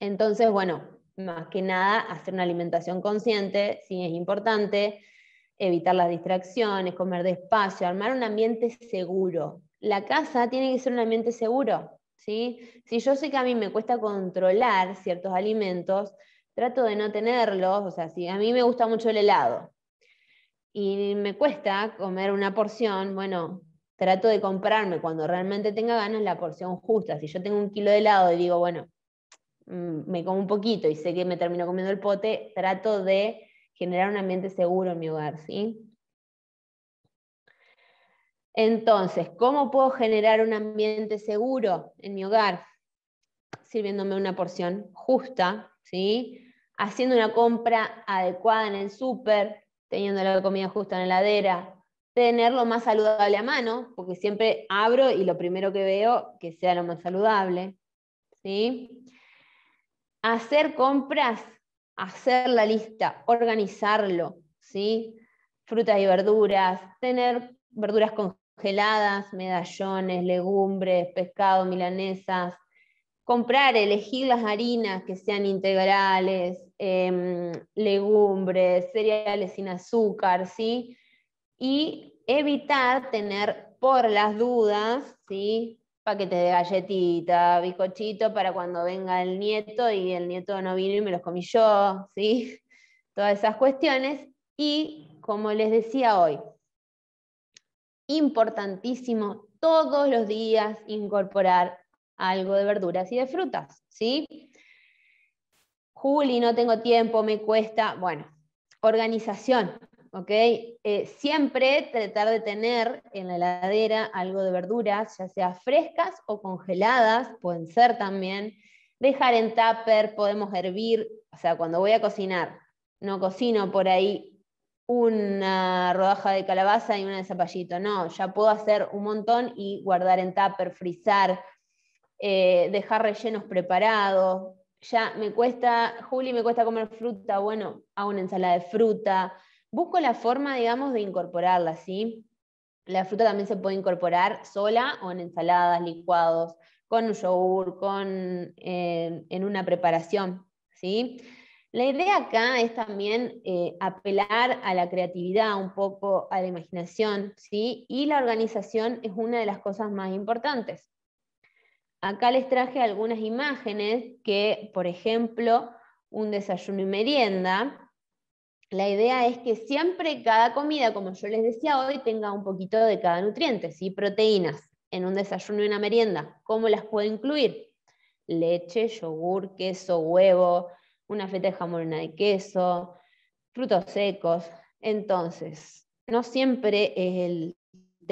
Entonces, bueno, más que nada, hacer una alimentación consciente, sí es importante, evitar las distracciones, comer despacio, armar un ambiente seguro. La casa tiene que ser un ambiente seguro. Si yo sé que a mí me cuesta controlar ciertos alimentos, trato de no tenerlos, o sea, si a mí me gusta mucho el helado y me cuesta comer una porción, bueno, trato de comprarme cuando realmente tenga ganas la porción justa. Si yo tengo un kilo de helado y digo, bueno, mm, me como un poquito y sé que me termino comiendo el pote, trato de generar un ambiente seguro en mi hogar, ¿sí? Entonces, ¿cómo puedo generar un ambiente seguro en mi hogar? Sirviéndome una porción justa, ¿sí? Haciendo una compra adecuada en el súper, teniendo la comida justa en la heladera, tenerlo más saludable a mano, porque siempre abro y lo primero que veo que sea lo más saludable, ¿sí? Hacer compras, hacer la lista, organizarlo, ¿sí? Frutas y verduras, tener verduras congeladas, medallones, legumbres, pescado, milanesas, comprar, elegir las harinas que sean integrales, em, legumbres, cereales sin azúcar, ¿sí? y evitar tener por las dudas, ¿sí? paquetes de galletita, bizcochito para cuando venga el nieto y el nieto no vino y me los comí yo, ¿sí? <laughs> Todas esas cuestiones. Y como les decía hoy, importantísimo todos los días incorporar algo de verduras y de frutas, ¿sí? Juli, no tengo tiempo, me cuesta. Bueno, organización, ¿ok? Eh, siempre tratar de tener en la heladera algo de verduras, ya sea frescas o congeladas, pueden ser también. Dejar en tupper, podemos hervir, o sea, cuando voy a cocinar, no cocino por ahí una rodaja de calabaza y una de zapallito, no, ya puedo hacer un montón y guardar en tupper, frizar, eh, dejar rellenos preparados. Ya me cuesta, Juli, me cuesta comer fruta, bueno, hago una ensalada de fruta, busco la forma, digamos, de incorporarla, ¿sí? La fruta también se puede incorporar sola o en ensaladas, licuados, con un yogur, con, eh, en una preparación, ¿sí? La idea acá es también eh, apelar a la creatividad, un poco a la imaginación, ¿sí? Y la organización es una de las cosas más importantes. Acá les traje algunas imágenes que, por ejemplo, un desayuno y merienda, la idea es que siempre cada comida, como yo les decía hoy, tenga un poquito de cada nutriente, ¿sí? proteínas en un desayuno y una merienda. ¿Cómo las puedo incluir? Leche, yogur, queso, huevo, una feta de jamón, de queso, frutos secos. Entonces, no siempre el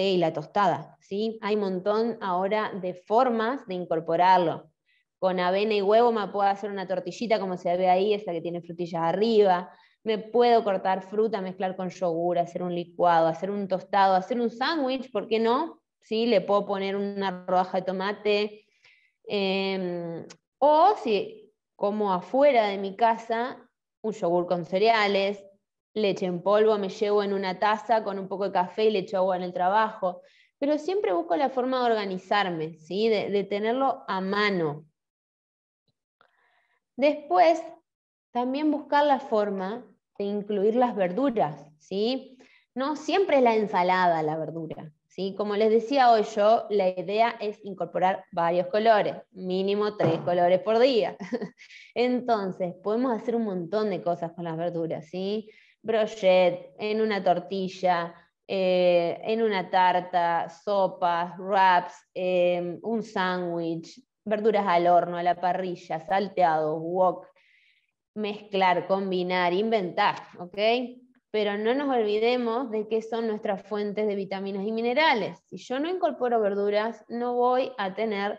y la tostada, ¿sí? Hay un montón ahora de formas de incorporarlo. Con avena y huevo me puedo hacer una tortillita como se ve ahí, esa que tiene frutillas arriba me puedo cortar fruta, mezclar con yogur, hacer un licuado, hacer un tostado, hacer un sándwich, ¿por qué no? ¿Sí? Le puedo poner una rodaja de tomate. Em, o si como afuera de mi casa, un yogur con cereales, leche en polvo, me llevo en una taza con un poco de café y le echo agua en el trabajo. Pero siempre busco la forma de organizarme, ¿sí? de, tenerlo a mano. Después, también buscar la forma de incluir las verduras, ¿sí? No siempre es la ensalada la verdura, ¿sí? Como les decía hoy yo, la idea es incorporar varios colores, mínimo tres colores por día. <laughs> Entonces, podemos hacer un montón de cosas con las verduras, ¿sí? Brochet, en una tortilla, eh, en una tarta, sopas, wraps, em, un sándwich, verduras al horno, a la parrilla, salteados, wok, mezclar, combinar, inventar, ¿ok? Pero no nos olvidemos de qué son nuestras fuentes de vitaminas y minerales. Si yo no incorporo verduras, no voy a tener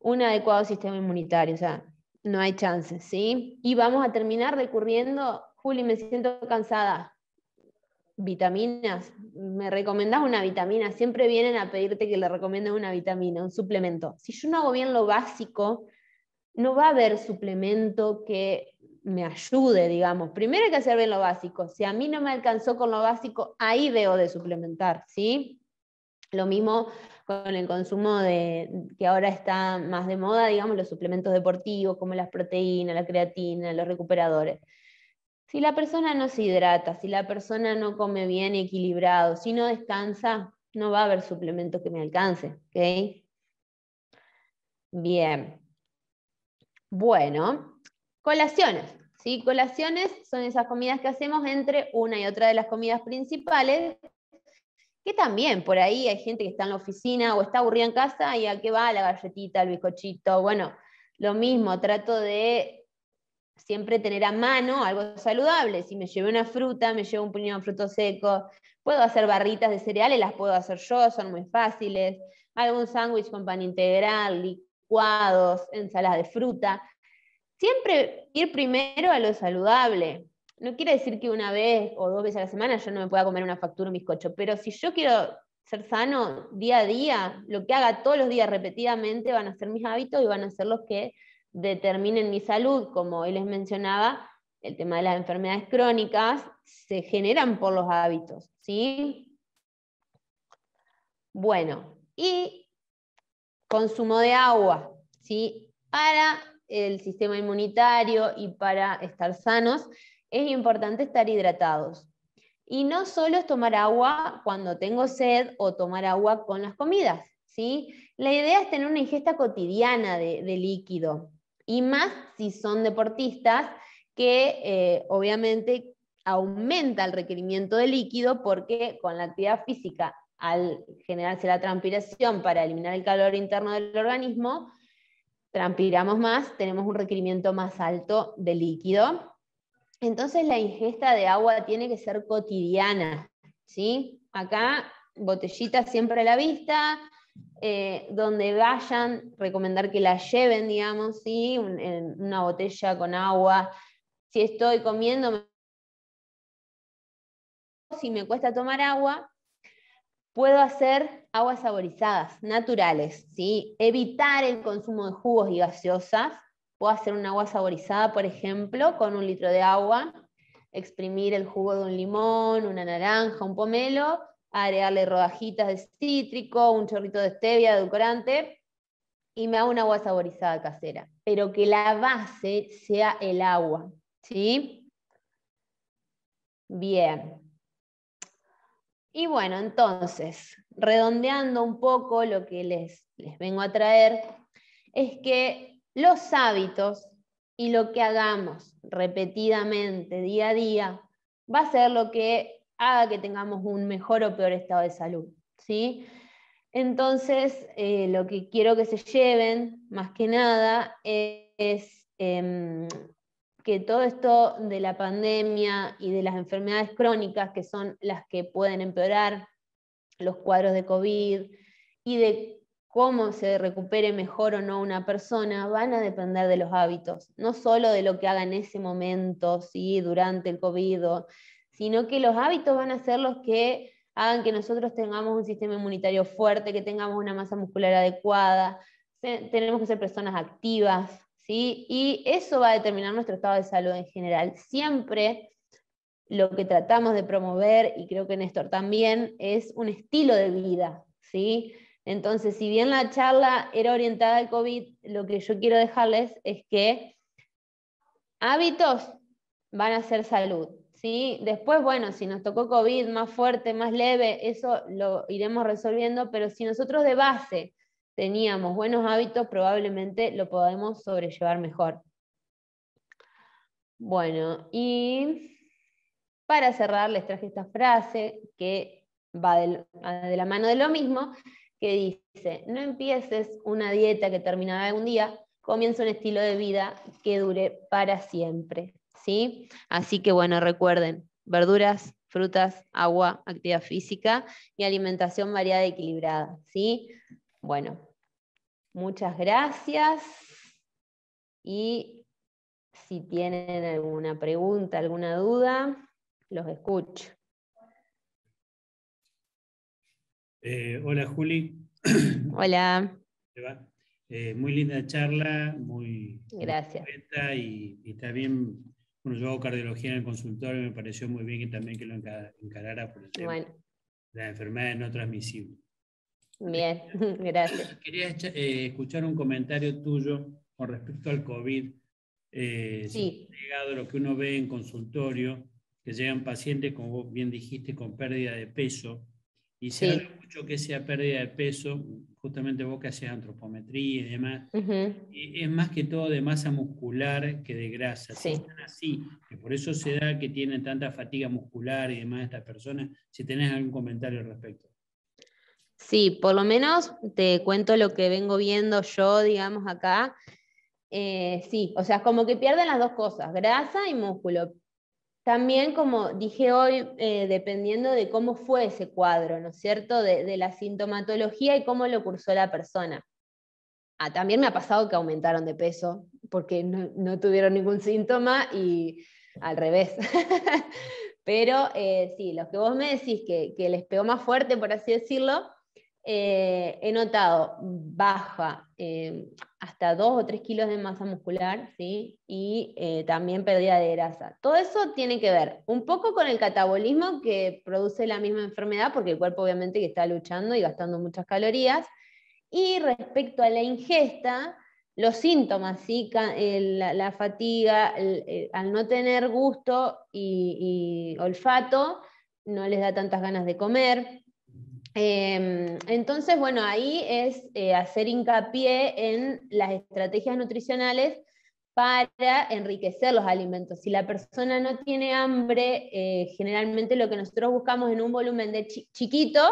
un adecuado sistema inmunitario, o sea, no hay chances, ¿sí? Y vamos a terminar recurriendo, Juli, me siento cansada. Vitaminas, ¿me recomendás una vitamina? Siempre vienen a pedirte que le recomienden una vitamina, un suplemento. Si yo no hago bien lo básico, no va a haber suplemento que me ayude, digamos. Primero hay que hacer bien lo básico. Si a mí no me alcanzó con lo básico, ahí debo de suplementar, ¿sí? Lo mismo con el consumo de, que ahora está más de moda, digamos, los suplementos deportivos, como las proteínas, la creatina, los recuperadores. Si la persona no se hidrata, si la persona no come bien equilibrado, si no descansa, no va a haber suplemento que me alcance, ¿ok? Bien. Bueno, colaciones. ¿sí? Colaciones son esas comidas que hacemos entre una y otra de las comidas principales que también por ahí hay gente que está en la oficina o está aburrida en casa y a qué va la galletita, el bizcochito. Bueno, lo mismo, trato de siempre tener a mano algo saludable. Si me llevo una fruta, me llevo un puñado de frutos secos, puedo hacer barritas de cereales, las puedo hacer yo, son muy fáciles. Algún sándwich con pan integral, licuados, ensalada de fruta. Siempre ir primero a lo saludable. No quiere decir que una vez o dos veces a la semana yo no me pueda comer una factura, un bizcocho, pero si yo quiero ser sano día a día, lo que haga todos los días repetidamente van a ser mis hábitos y van a ser los que determinen mi salud, como él les mencionaba, el tema de las enfermedades crónicas se generan por los hábitos, ¿sí? Bueno, y consumo de agua, ¿sí? Para el sistema inmunitario y para estar sanos, es importante estar hidratados. Y no solo es tomar agua cuando tengo sed o tomar agua con las comidas, ¿sí? La idea es tener una ingesta cotidiana de, líquido, y más si son deportistas, que eh, obviamente aumenta el requerimiento de líquido porque con la actividad física, al generarse la transpiración para eliminar el calor interno del organismo, transpiramos más, tenemos un requerimiento más alto de líquido. Entonces la ingesta de agua tiene que ser cotidiana, ¿sí? Acá botellita siempre a la vista, eh, donde vayan, recomendar que la lleven, digamos, ¿sí? una botella con agua. Si estoy comiendo, si me cuesta tomar agua, puedo hacer aguas saborizadas, naturales, ¿sí? evitar el consumo de jugos y gaseosas. Puedo hacer una agua saborizada, por ejemplo, con un litro de agua, exprimir el jugo de un limón, una naranja, un pomelo, agregarle rodajitas de cítrico, un chorrito de stevia, edulcorante, y me hago una agua saborizada casera. Pero que la base sea el agua, ¿sí? Bien. Y bueno, entonces, redondeando un poco lo que les, les vengo a traer, es que los hábitos y lo que hagamos repetidamente día a día va a ser lo que haga que tengamos un mejor o peor estado de salud. ¿sí? Entonces, eh, lo que quiero que se lleven, más que nada, es em, que todo esto de la pandemia y de las enfermedades crónicas, que son las que pueden empeorar los cuadros de COVID y de cómo se recupere mejor o no una persona, van a depender de los hábitos, no solo de lo que haga en ese momento, ¿sí? durante el COVID, sino que los hábitos van a ser los que hagan que nosotros tengamos un sistema inmunitario fuerte, que tengamos una masa muscular adecuada, tenemos que ser personas activas, y eso va a determinar nuestro estado de salud en general. Siempre lo que tratamos de promover, y creo que Néstor también, es un estilo de vida, ¿sí? Entonces, si bien la charla era orientada al COVID, lo que yo quiero dejarles es que hábitos van a ser salud, ¿sí? Después, bueno, si nos tocó COVID más fuerte, más leve, eso lo iremos resolviendo, pero si nosotros de base teníamos buenos hábitos, probablemente lo podemos sobrellevar mejor. Bueno, y para cerrar les traje esta frase que va de, la mano de lo mismo, que dice, no empieces una dieta que terminará un día, comienza un estilo de vida que dure para siempre. ¿Sí? Así que bueno, recuerden, verduras, frutas, agua, actividad física y alimentación variada y equilibrada. ¿sí? Bueno, muchas gracias y si tienen alguna pregunta, alguna duda, los escucho. Eh, hola Juli. Hola. <clears throat> Eh, muy linda charla, muy Gracias. y, y, también, bueno, yo hago cardiología en el consultorio, me pareció muy bien que también que lo encarara por el tema de la enfermedad no transmisible. Bien, <laughs> gracias. Quería eh, escuchar un comentario tuyo con respecto al COVID. Eh, sí. Llegado lo que uno ve en consultorio, que llegan pacientes, como vos bien dijiste, con pérdida de peso. Y se habla mucho que sea pérdida de peso, justamente vos que haces antropometría y demás, es más que todo de masa muscular que de grasa. Sí. están así, que por eso se da que tienen tanta fatiga muscular y demás estas personas, si tenés algún comentario al respecto. Sí, por lo menos te cuento lo que vengo viendo yo, digamos, acá. Eh, sí, o sea, como que pierden las dos cosas, grasa y músculo. También, como dije hoy, eh, dependiendo de cómo fue ese cuadro, ¿no es cierto? De, la sintomatología y cómo lo cursó la persona. Ah, también me ha pasado que aumentaron de peso porque no, tuvieron ningún síntoma y al revés. <laughs> Pero eh, sí, los que vos me decís que, que les pegó más fuerte, por así decirlo, eh, he notado baja eh, hasta 2 o 3 kilos de masa muscular ¿sí? y eh, también pérdida de grasa. Todo eso tiene que ver un poco con el catabolismo que produce la misma enfermedad, porque el cuerpo obviamente que está luchando y gastando muchas calorías. Y respecto a la ingesta, los síntomas, ¿sí? la, fatiga, al no tener gusto y olfato, no les da tantas ganas de comer, Em, entonces, bueno, ahí es eh, hacer hincapié en las estrategias nutricionales para enriquecer los alimentos. Si la persona no tiene hambre, eh, generalmente lo que nosotros buscamos en un volumen de chiquito,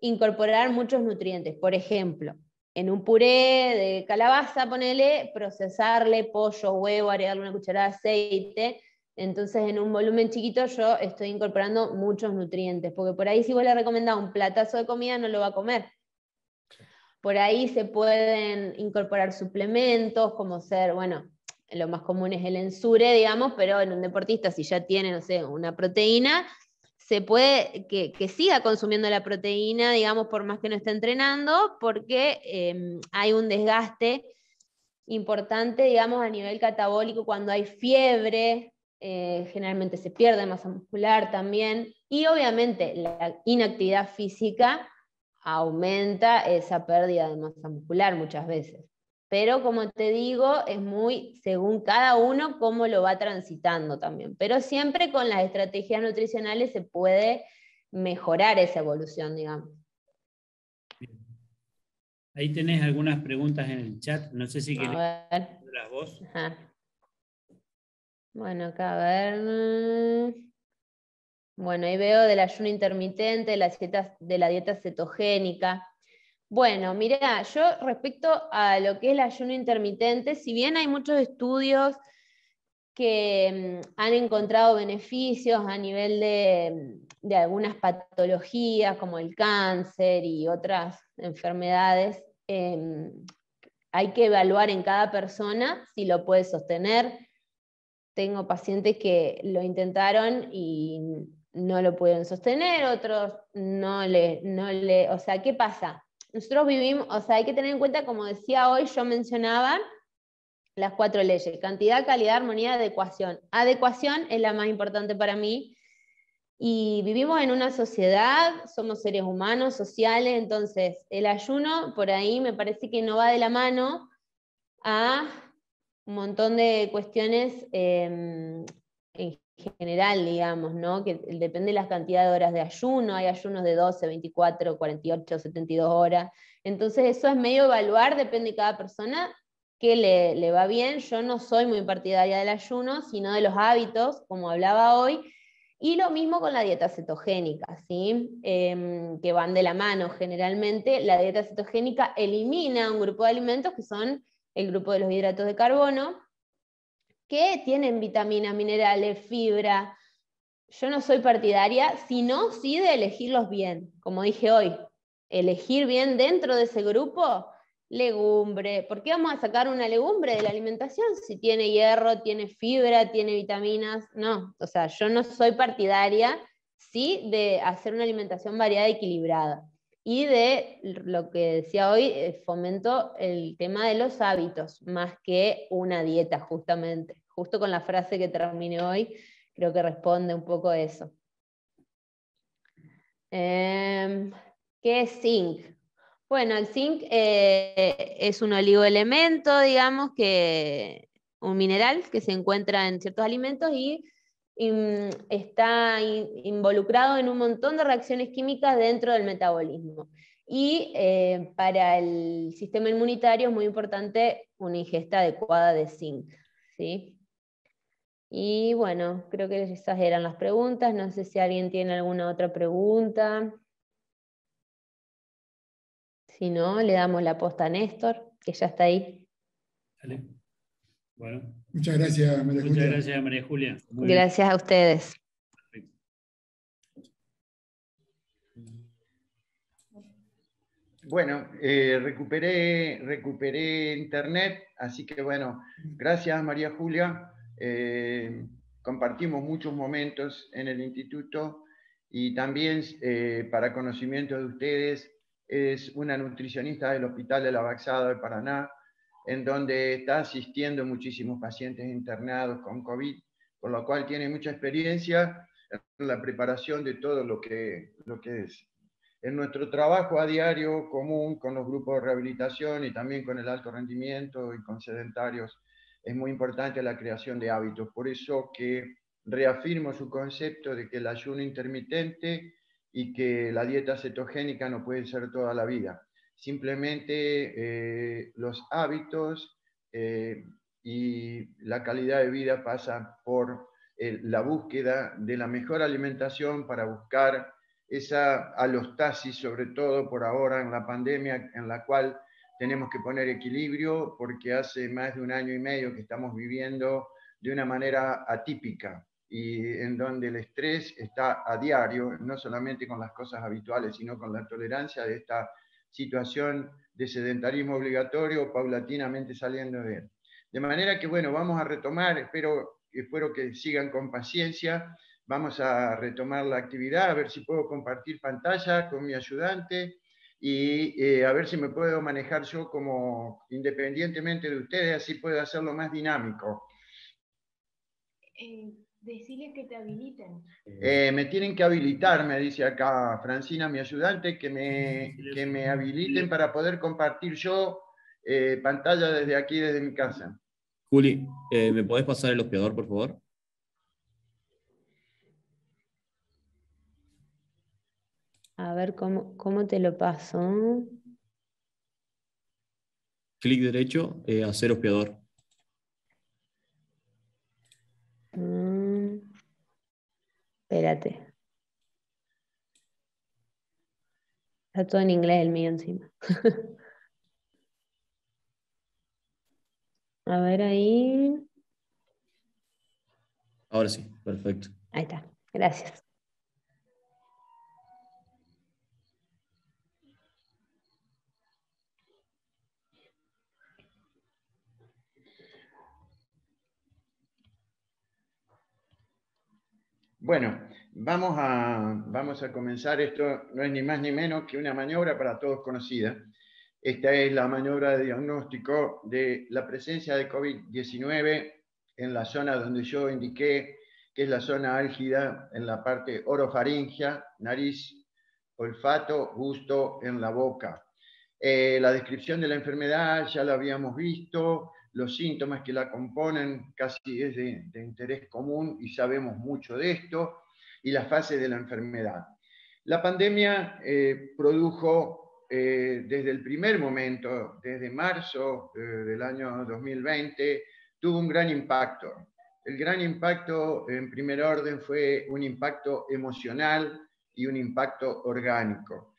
incorporar muchos nutrientes. Por ejemplo, en un puré de calabaza, ponele, procesarle pollo, huevo, agregarle una cucharada de aceite, entonces, en un volumen chiquito yo estoy incorporando muchos nutrientes, porque por ahí si vos le recomendás un platazo de comida no lo va a comer. Por ahí se pueden incorporar suplementos, como ser, bueno, lo más común es el ensure, digamos, pero en un deportista si ya tiene, no sé, una proteína, se puede que, siga consumiendo la proteína, digamos, por más que no esté entrenando, porque em, hay un desgaste importante, digamos, a nivel catabólico cuando hay fiebre, eh, generalmente se pierde masa muscular también, y obviamente la inactividad física aumenta esa pérdida de masa muscular muchas veces. Pero como te digo, es muy según cada uno cómo lo va transitando también. Pero siempre con las estrategias nutricionales se puede mejorar esa evolución, digamos. Ahí tenés algunas preguntas en el chat. No sé si querés las vos. Bueno, acá a ver. Bueno, ahí veo del ayuno intermitente, de la dieta, de la dieta cetogénica. Bueno, mira, yo respecto a lo que es el ayuno intermitente, si bien hay muchos estudios que mm, han encontrado beneficios a nivel de, algunas patologías como el cáncer y otras enfermedades, em, hay que evaluar en cada persona si lo puede sostener tengo pacientes que lo intentaron y no lo pudieron sostener, otros no le, no le, o sea, ¿qué pasa? Nosotros vivimos, o sea, hay que tener en cuenta, como decía hoy, yo mencionaba las cuatro leyes, cantidad, calidad, armonía, adecuación. Adecuación es la más importante para mí. Y vivimos en una sociedad, somos seres humanos, sociales, entonces el ayuno por ahí me parece que no va de la mano a un montón de cuestiones em, en general, digamos, ¿no? que depende de la cantidad de horas de ayuno, hay ayunos de 12, 24, 48, 72 horas, entonces eso es medio evaluar, depende de cada persona, que le, le va bien, yo no soy muy partidaria del ayuno, sino de los hábitos, como hablaba hoy, y lo mismo con la dieta cetogénica, ¿sí? Em, que van de la mano generalmente. La dieta cetogénica elimina un grupo de alimentos que son el grupo de los hidratos de carbono, que tienen vitaminas, minerales, fibra. Yo no soy partidaria, sino sí de elegirlos bien, como dije hoy, elegir bien dentro de ese grupo legumbre. ¿Por qué vamos a sacar una legumbre de la alimentación si tiene hierro, tiene fibra, tiene vitaminas? No, o sea, yo no soy partidaria, sí, de hacer una alimentación variada y equilibrada y de lo que decía hoy, eh, fomento el tema de los hábitos, más que una dieta, justamente. Justo con la frase que terminé hoy, creo que responde un poco a eso. Em, ¿Qué es zinc? Bueno, el zinc eh, es un oligoelemento, digamos, que un mineral que se encuentra en ciertos alimentos y está involucrado en un montón de reacciones químicas dentro del metabolismo. Y eh, para el sistema inmunitario es muy importante una ingesta adecuada de zinc. ¿sí? Y bueno, creo que esas eran las preguntas. No sé si alguien tiene alguna otra pregunta. Si no, le damos la posta a Néstor, que ya está ahí. Bueno. Muchas gracias, María Julia. Muchas gracias, María Julia. gracias a ustedes. Bueno, eh, recuperé, recuperé internet, así que bueno, gracias María Julia. Eh, compartimos muchos momentos en el instituto y también eh, para conocimiento de ustedes es una nutricionista del Hospital de la Baxada de Paraná, en donde está asistiendo muchísimos pacientes internados con COVID, por lo cual tiene mucha experiencia en la preparación de todo lo que, lo que es en nuestro trabajo a diario común con los grupos de rehabilitación y también con el alto rendimiento y con sedentarios, es muy importante la creación de hábitos. Por eso que reafirmo su concepto de que el ayuno intermitente y que la dieta cetogénica no puede ser toda la vida. Simplemente eh, los hábitos eh, y la calidad de vida pasa por eh, la búsqueda de la mejor alimentación para buscar esa alostasis, sobre todo por ahora en la pandemia, en la cual tenemos que poner equilibrio porque hace más de un año y medio que estamos viviendo de una manera atípica y en donde el estrés está a diario, no solamente con las cosas habituales, sino con la tolerancia de esta situación de sedentarismo obligatorio paulatinamente saliendo de él. De manera que, bueno, vamos a retomar, espero, espero que sigan con paciencia Vamos a retomar la actividad, a ver si puedo compartir pantalla con mi ayudante y eh, a ver si me puedo manejar yo como independientemente de ustedes, así puedo hacerlo más dinámico. Eh, que te habiliten. Eh, me tienen que habilitar, me dice acá Francina, mi ayudante, que me, que me habiliten para poder compartir yo eh, pantalla desde aquí, desde mi casa. Juli, ¿me podés pasar el hospedador, por favor? A ver cómo, cómo te lo paso. Clic derecho, eh, hacer hospedador. Espérate. Está todo en inglés el mío encima. <laughs> A ver ahí. Ahora sí, perfecto. Ahí está, gracias. Bueno, vamos a, vamos a comenzar. Esto no es ni más ni menos que una maniobra para todos conocida. Esta es la maniobra de diagnóstico de la presencia de COVID-19 en la zona donde yo indiqué que es la zona álgida en la parte orofaringia, nariz, olfato, gusto en la boca. Eh, la descripción de la enfermedad ya la habíamos visto, los síntomas que la componen casi es de, interés común y sabemos mucho de esto, y la fase de la enfermedad. La pandemia eh, produjo eh, desde el primer momento, desde marzo eh, del año 2020, tuvo un gran impacto. El gran impacto en primer orden fue un impacto emocional y un impacto orgánico.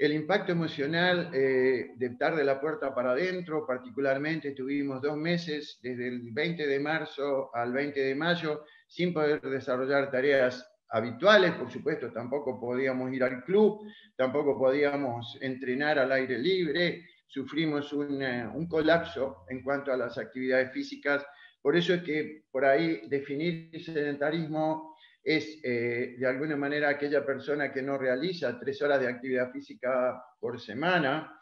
El impacto emocional eh, de estar de la puerta para adentro, particularmente tuvimos dos meses, desde el 20 de marzo al 20 de mayo, sin poder desarrollar tareas habituales, por supuesto, tampoco podíamos ir al club, tampoco podíamos entrenar al aire libre, sufrimos un, un colapso en cuanto a las actividades físicas, por eso es que por ahí definir sedentarismo es eh, de alguna manera aquella persona que no realiza tres horas de actividad física por semana.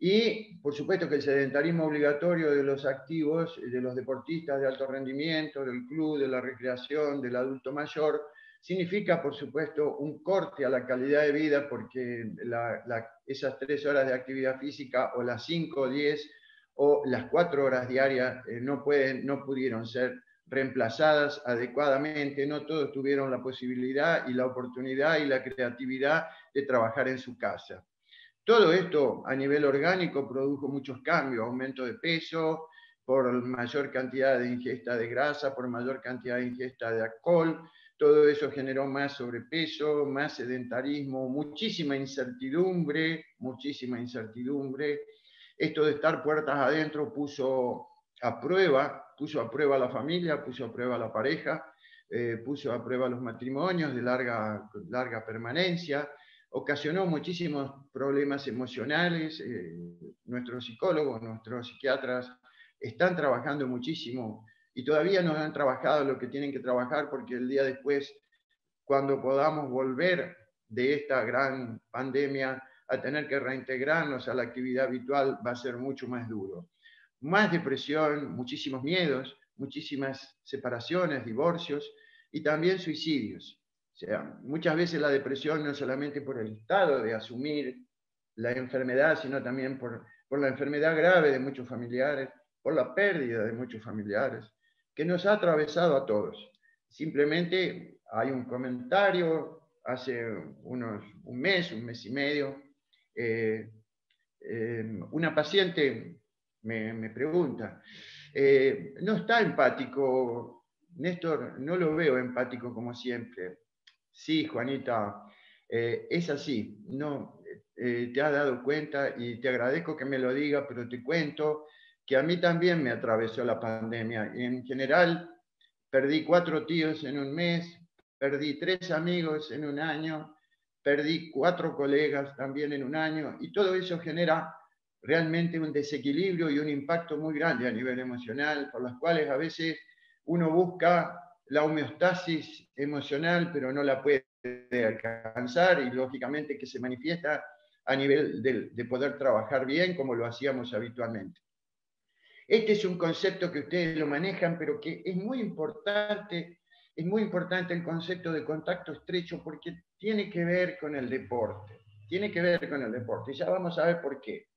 Y por supuesto que el sedentarismo obligatorio de los activos, de los deportistas de alto rendimiento, del club, de la recreación, del adulto mayor, significa por supuesto un corte a la calidad de vida porque esas tres horas de actividad física o las cinco o diez o las cuatro horas diarias eh, no, pueden, no pudieron ser reemplazadas adecuadamente, no todos tuvieron la posibilidad y la oportunidad y la creatividad de trabajar en su casa. Todo esto a nivel orgánico produjo muchos cambios, aumento de peso, por mayor cantidad de ingesta de grasa, por mayor cantidad de ingesta de alcohol, todo eso generó más sobrepeso, más sedentarismo, muchísima incertidumbre, muchísima incertidumbre. Esto de estar puertas adentro puso a prueba, puso a prueba a la familia, puso a prueba a la pareja, eh, puso a prueba los matrimonios de larga, larga permanencia, ocasionó muchísimos problemas emocionales. Eh, nuestros psicólogos, nuestros psiquiatras están trabajando muchísimo y todavía no han trabajado lo que tienen que trabajar porque el día después, cuando podamos volver de esta gran pandemia a tener que reintegrarnos a la actividad habitual, va a ser mucho más duro. Más depresión, muchísimos miedos, muchísimas separaciones, divorcios y también suicidios. O sea, muchas veces la depresión no solamente por el estado de asumir la enfermedad, sino también por, por la enfermedad grave de muchos familiares, por la pérdida de muchos familiares, que nos ha atravesado a todos. Simplemente hay un comentario hace unos, un mes, un mes y medio, eh, eh, una paciente me, pregunta, eh, ¿no está empático, Néstor? No lo veo empático como siempre. Sí, Juanita, es así, no, te has dado cuenta y te agradezco que me lo diga, pero te cuento que a mí también me atravesó la pandemia. En general, perdí cuatro tíos en un mes, perdí tres amigos en un año, perdí cuatro colegas también en un año, y todo eso genera realmente un desequilibrio y un impacto muy grande a nivel emocional, por las cuales a veces uno busca la homeostasis emocional, pero no la puede alcanzar y lógicamente que se manifiesta a nivel de, de poder trabajar bien como lo hacíamos habitualmente. Este es un concepto que ustedes lo manejan, pero que es muy importante, es muy importante el concepto de contacto estrecho porque tiene que ver con el deporte, tiene que ver con el deporte. Y ya vamos a ver por qué.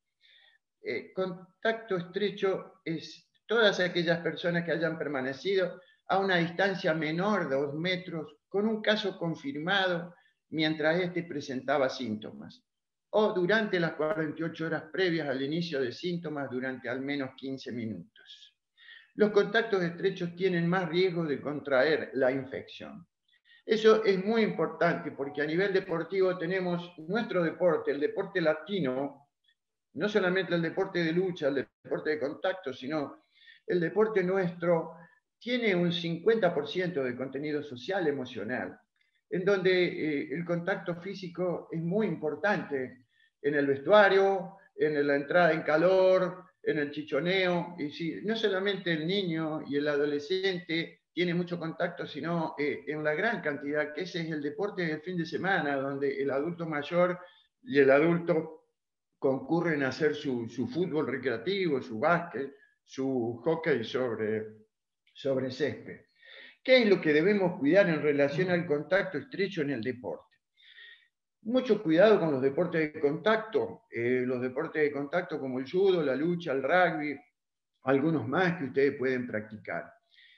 Eh, contacto estrecho es todas aquellas personas que hayan permanecido a una distancia menor de dos metros con un caso confirmado mientras éste presentaba síntomas o durante las 48 horas previas al inicio de síntomas durante al menos 15 minutos. Los contactos estrechos tienen más riesgo de contraer la infección. Eso es muy importante porque a nivel deportivo tenemos nuestro deporte, el deporte latino, no solamente el deporte de lucha, el deporte de contacto, sino el deporte nuestro tiene un 50% de contenido social, emocional, en donde eh, el contacto físico es muy importante en el vestuario, en la entrada en calor, en el chichoneo. Y si, no solamente el niño y el adolescente tiene mucho contacto, sino eh, en la gran cantidad, que ese es el deporte del fin de semana, donde el adulto mayor y el adulto concurren a hacer su, fútbol recreativo, su básquet, su hockey sobre, sobre césped. ¿Qué es lo que debemos cuidar en relación al contacto estrecho en el deporte? Mucho cuidado con los deportes de contacto, eh, los deportes de contacto como el judo, la lucha, el rugby, algunos más que ustedes pueden practicar.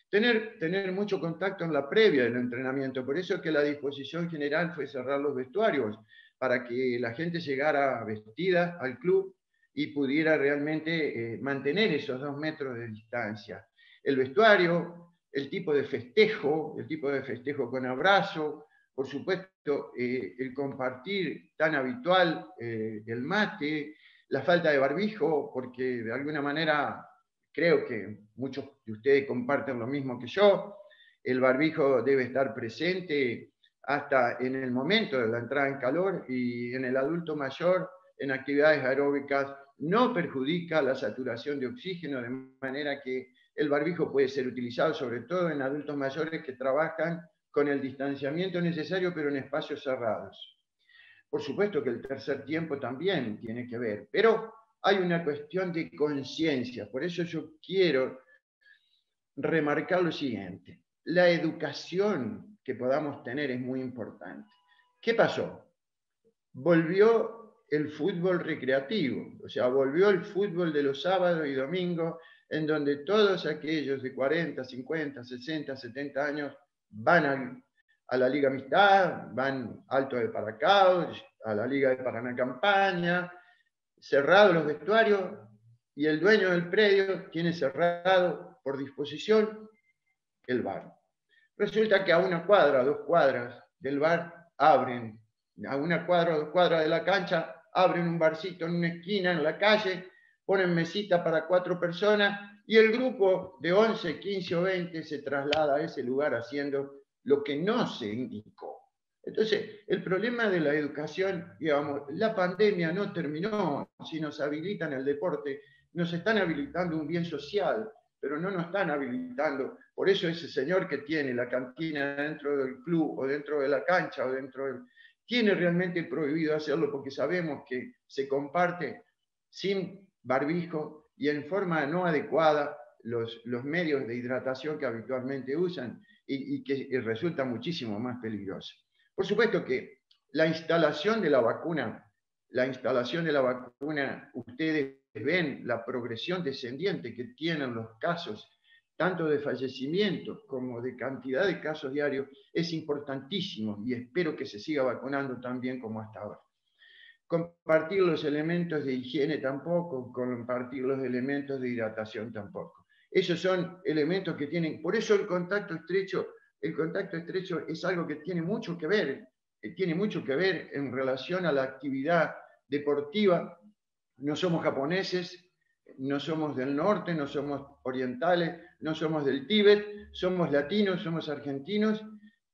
Tener, tener mucho contacto en la previa del entrenamiento, por eso que la disposición general fue cerrar los vestuarios, para que la gente llegara vestida al club y pudiera realmente eh, mantener esos dos metros de distancia. El vestuario, el tipo de festejo, el tipo de festejo con abrazo, por supuesto, eh, el compartir tan habitual eh, el mate, la falta de barbijo, porque de alguna manera creo que muchos de ustedes comparten lo mismo que yo, el barbijo debe estar presente hasta en el momento de la entrada en calor y en el adulto mayor en actividades aeróbicas no perjudica la saturación de oxígeno, de manera que el barbijo puede ser utilizado sobre todo en adultos mayores que trabajan con el distanciamiento necesario, pero en espacios cerrados. Por supuesto que el tercer tiempo también tiene que ver, pero hay una cuestión de conciencia. Por eso yo quiero remarcar lo siguiente. La educación que podamos tener es muy importante. ¿Qué pasó? Volvió el fútbol recreativo, o sea, volvió el fútbol de los sábados y domingos, en donde todos aquellos de 40, 50, 60, 70 años van a, la Liga Amistad, van Alto de Paracao, a la Liga de Paraná Campaña, cerrados los vestuarios y el dueño del predio tiene cerrado por disposición el bar. Resulta que a una cuadra, dos cuadras del bar, abren, a una cuadra dos cuadras de la cancha, abren un barcito en una esquina en la calle, ponen mesita para cuatro personas y el grupo de 11, 15 o 20 se traslada a ese lugar haciendo lo que no se indicó. Entonces, el problema de la educación, digamos, la pandemia no terminó. Si nos habilitan el deporte, nos están habilitando un bien social, pero no nos están habilitando. Por eso ese señor que tiene la cantina dentro del club o dentro de la cancha o dentro del... Tiene realmente prohibido hacerlo porque sabemos que se comparte sin barbijo y en forma no adecuada los, los medios de hidratación que habitualmente usan y, y que resulta muchísimo más peligroso. Por supuesto que la instalación de la vacuna, la instalación de la vacuna, ustedes ven la progresión descendiente que tienen los casos, tanto de fallecimientos como de cantidad de casos diarios, es importantísimo y espero que se siga vacunando también como hasta ahora. Compartir los elementos de higiene tampoco, compartir los elementos de hidratación tampoco. Esos son elementos que tienen, por eso el contacto estrecho el contacto estrecho es algo que tiene mucho que ver, tiene mucho que ver en relación a la actividad deportiva. No somos japoneses, no somos del norte, no somos orientales, no somos del Tíbet, somos latinos, somos argentinos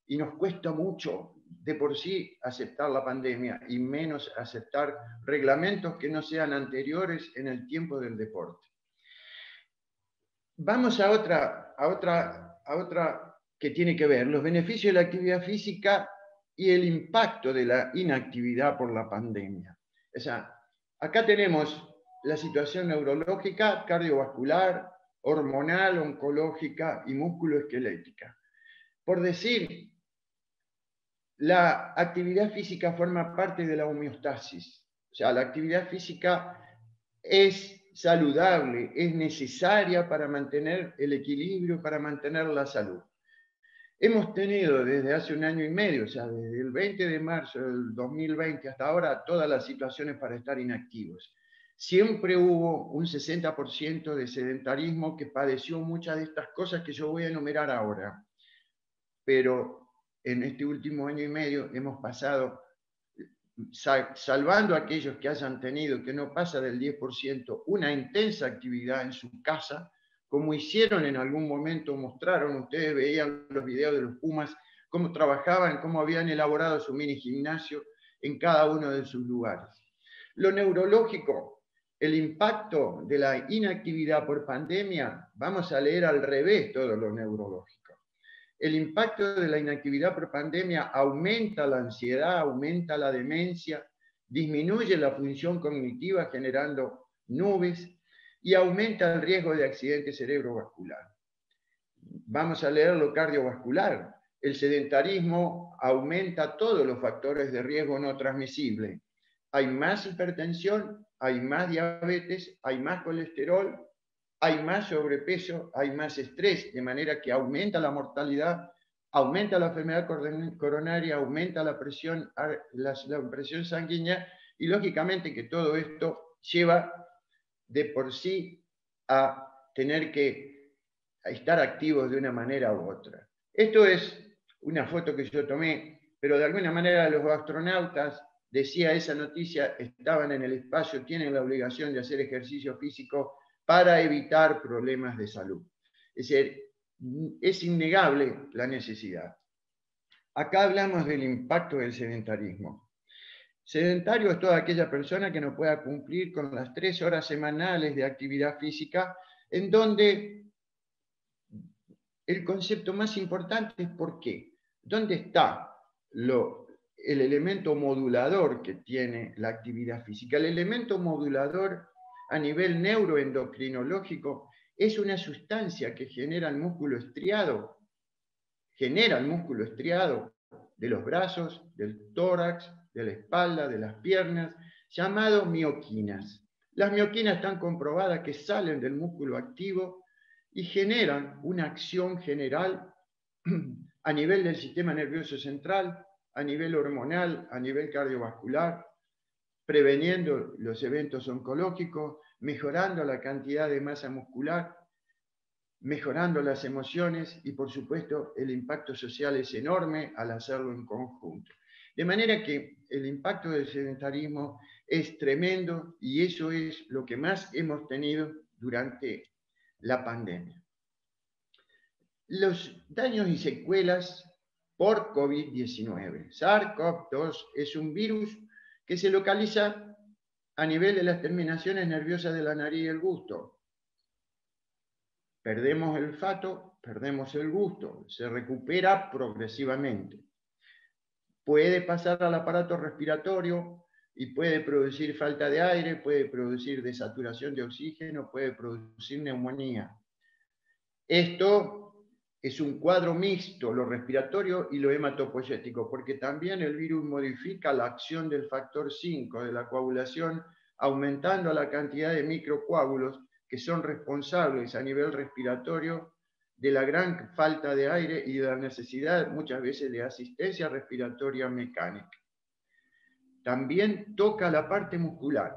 y nos cuesta mucho de por sí aceptar la pandemia y menos aceptar reglamentos que no sean anteriores en el tiempo del deporte. Vamos a otra, a otra, a otra que tiene que ver los beneficios de la actividad física y el impacto de la inactividad por la pandemia. O sea, acá tenemos la situación neurológica, cardiovascular, hormonal, oncológica y musculoesquelética. Por decir, la actividad física forma parte de la homeostasis. O sea, la actividad física es saludable, es necesaria para mantener el equilibrio, para mantener la salud. Hemos tenido desde hace un año y medio, o sea, desde el 20 de marzo del 2020 hasta ahora, todas las situaciones para estar inactivos. Siempre hubo un 60% de sedentarismo que padeció muchas de estas cosas que yo voy a enumerar ahora. Pero en este último año y medio hemos pasado, salvando a aquellos que hayan tenido, que no pasa del 10%, una intensa actividad en su casa, como hicieron en algún momento, mostraron, ustedes veían los videos de los Pumas, cómo trabajaban, cómo habían elaborado su mini gimnasio en cada uno de sus lugares. Lo neurológico, el impacto de la inactividad por pandemia, vamos a leer al revés todo lo neurológico. El impacto de la inactividad por pandemia aumenta la ansiedad, aumenta la demencia, disminuye la función cognitiva generando nubes, y aumenta el riesgo de accidente cerebrovascular. Vamos a leer lo cardiovascular. El sedentarismo aumenta todos los factores de riesgo no transmisible. Hay más hipertensión, hay más diabetes, hay más colesterol, hay más sobrepeso, hay más estrés, de manera que aumenta la mortalidad, aumenta la enfermedad coronaria, aumenta la presión, la, la presión sanguínea y lógicamente que todo esto lleva de por sí a tener que estar activos de una manera u otra. Esto es una foto que yo tomé, pero de alguna manera los astronautas, decía esa noticia, estaban en el espacio, tienen la obligación de hacer ejercicio físico para evitar problemas de salud. Es decir, es innegable la necesidad. Acá hablamos del impacto del sedentarismo. Sedentario es toda aquella persona que no pueda cumplir con las tres horas semanales de actividad física, en donde el concepto más importante es por qué. ¿Dónde está el elemento modulador que tiene la actividad física? El elemento modulador a nivel neuroendocrinológico es una sustancia que genera el músculo estriado, genera el músculo estriado de los brazos, del tórax, de la espalda, de las piernas, llamado mioquinas. Las mioquinas están comprobadas que salen del músculo activo y generan una acción general <clears throat> a nivel del sistema nervioso central, a nivel hormonal, a nivel cardiovascular, preveniendo los eventos oncológicos, mejorando la cantidad de masa muscular mejorando las emociones y por supuesto el impacto social es enorme al hacerlo en conjunto. De manera que el impacto del sedentarismo es tremendo y eso es lo que más hemos tenido durante la pandemia. Los daños y secuelas por COVID-19. SARS-CoV-2 es un virus que se localiza a nivel de las terminaciones nerviosas de la nariz y el gusto. Perdemos el olfato, perdemos el gusto, se recupera progresivamente. Puede pasar al aparato respiratorio y puede producir falta de aire, puede producir desaturación de oxígeno, puede producir neumonía. Esto es un cuadro mixto, lo respiratorio y lo hematopoyético, porque también el virus modifica la acción del factor 5 de la coagulación, aumentando la cantidad de microcoágulos que son responsables a nivel respiratorio de la gran falta de aire y de la necesidad muchas veces de asistencia respiratoria mecánica. También toca la parte muscular,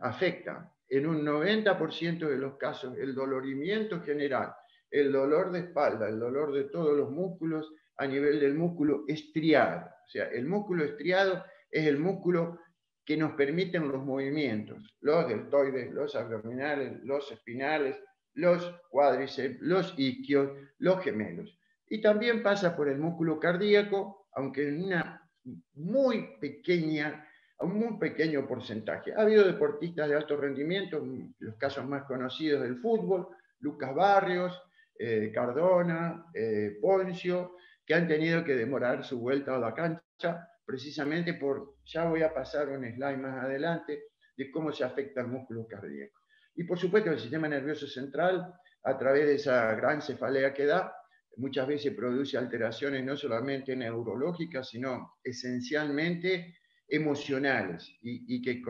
afecta en un 90% de los casos el dolorimiento general, el dolor de espalda, el dolor de todos los músculos a nivel del músculo estriado. O sea, el músculo estriado es el músculo que nos permiten los movimientos, los deltoides, los abdominales, los espinales, los cuádriceps, los isquios, los gemelos. Y también pasa por el músculo cardíaco, aunque en una muy pequeña, un muy pequeño porcentaje. Ha habido deportistas de alto rendimiento, los casos más conocidos del fútbol, Lucas Barrios, eh, Cardona, eh, Poncio, que han tenido que demorar su vuelta a la cancha precisamente por, ya voy a pasar un slide más adelante, de cómo se afecta el músculo cardíaco. Y por supuesto el sistema nervioso central, a través de esa gran cefalea que da, muchas veces produce alteraciones no solamente neurológicas, sino esencialmente emocionales y, que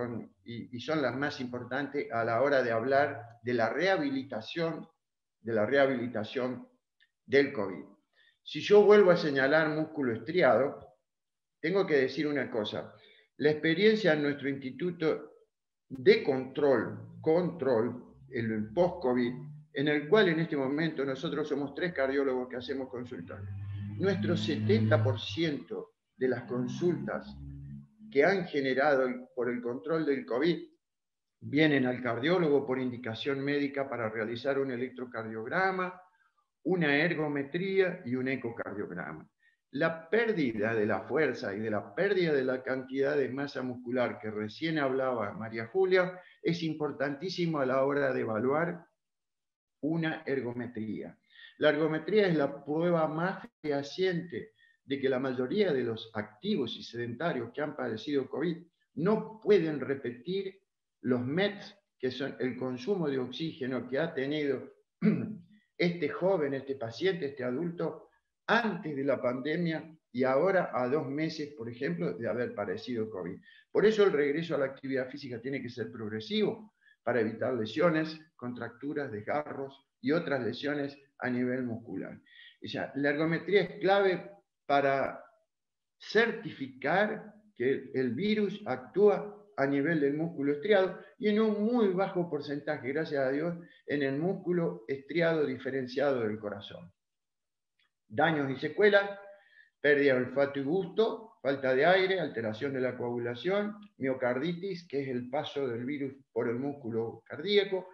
y son las más importantes a la hora de hablar de la rehabilitación de la rehabilitación del COVID. Si yo vuelvo a señalar músculo estriado, tengo que decir una cosa. La experiencia en nuestro instituto de control, control, el post-COVID, en el cual en este momento nosotros somos tres cardiólogos que hacemos consultas. Nuestro 70% de las consultas que han generado por el control del COVID vienen al cardiólogo por indicación médica para realizar un electrocardiograma, una ergometría y un ecocardiograma. La pérdida de la fuerza y de la pérdida de la cantidad de masa muscular que recién hablaba María Julia es importantísimo a la hora de evaluar una ergometría. La ergometría es la prueba más fehaciente de que la mayoría de los activos y sedentarios que han padecido COVID no pueden repetir los METs, que son el consumo de oxígeno que ha tenido <clears throat> este joven, este paciente, este adulto, antes de la pandemia y ahora a dos meses, por ejemplo, de haber padecido COVID. Por eso el regreso a la actividad física tiene que ser progresivo para evitar lesiones, contracturas, desgarros y otras lesiones a nivel muscular. O sea, la ergometría es clave para certificar que el virus actúa a nivel del músculo estriado y en un muy bajo porcentaje, gracias a Dios, en el músculo estriado diferenciado del corazón. Daños y secuelas, pérdida de olfato y gusto, falta de aire, alteración de la coagulación, miocarditis, que es el paso del virus por el músculo cardíaco,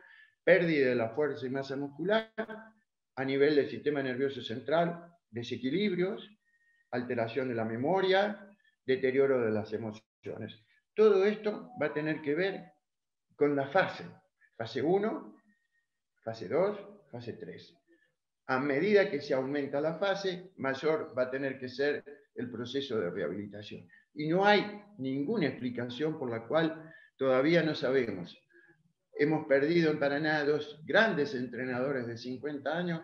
pérdida de la fuerza y masa muscular, a nivel del sistema nervioso central, desequilibrios, alteración de la memoria, deterioro de las emociones. Todo esto va a tener que ver con la fase. Fase 1, fase 2, fase 3. A medida que se aumenta la fase, mayor va a tener que ser el proceso de rehabilitación. Y no hay ninguna explicación por la cual todavía no sabemos. Hemos perdido en Paraná dos grandes entrenadores de 50 años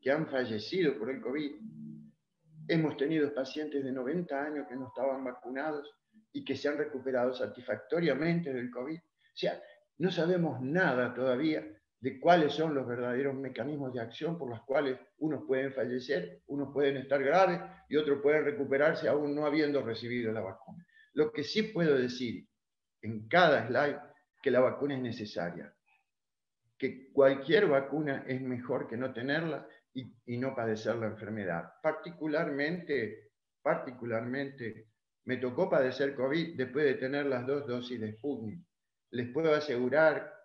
que han fallecido por el COVID. Hemos tenido pacientes de 90 años que no estaban vacunados y que se han recuperado satisfactoriamente del COVID. O sea, no sabemos nada todavía de cuáles son los verdaderos mecanismos de acción por los cuales unos pueden fallecer, unos pueden estar graves y otros pueden recuperarse aún no habiendo recibido la vacuna. Lo que sí puedo decir en cada slide que la vacuna es necesaria. que cualquier vacuna es mejor que no tenerla y, no padecer la enfermedad. Particularmente, particularmente, me tocó padecer COVID después de tener las dos dosis de Sputnik. Les puedo asegurar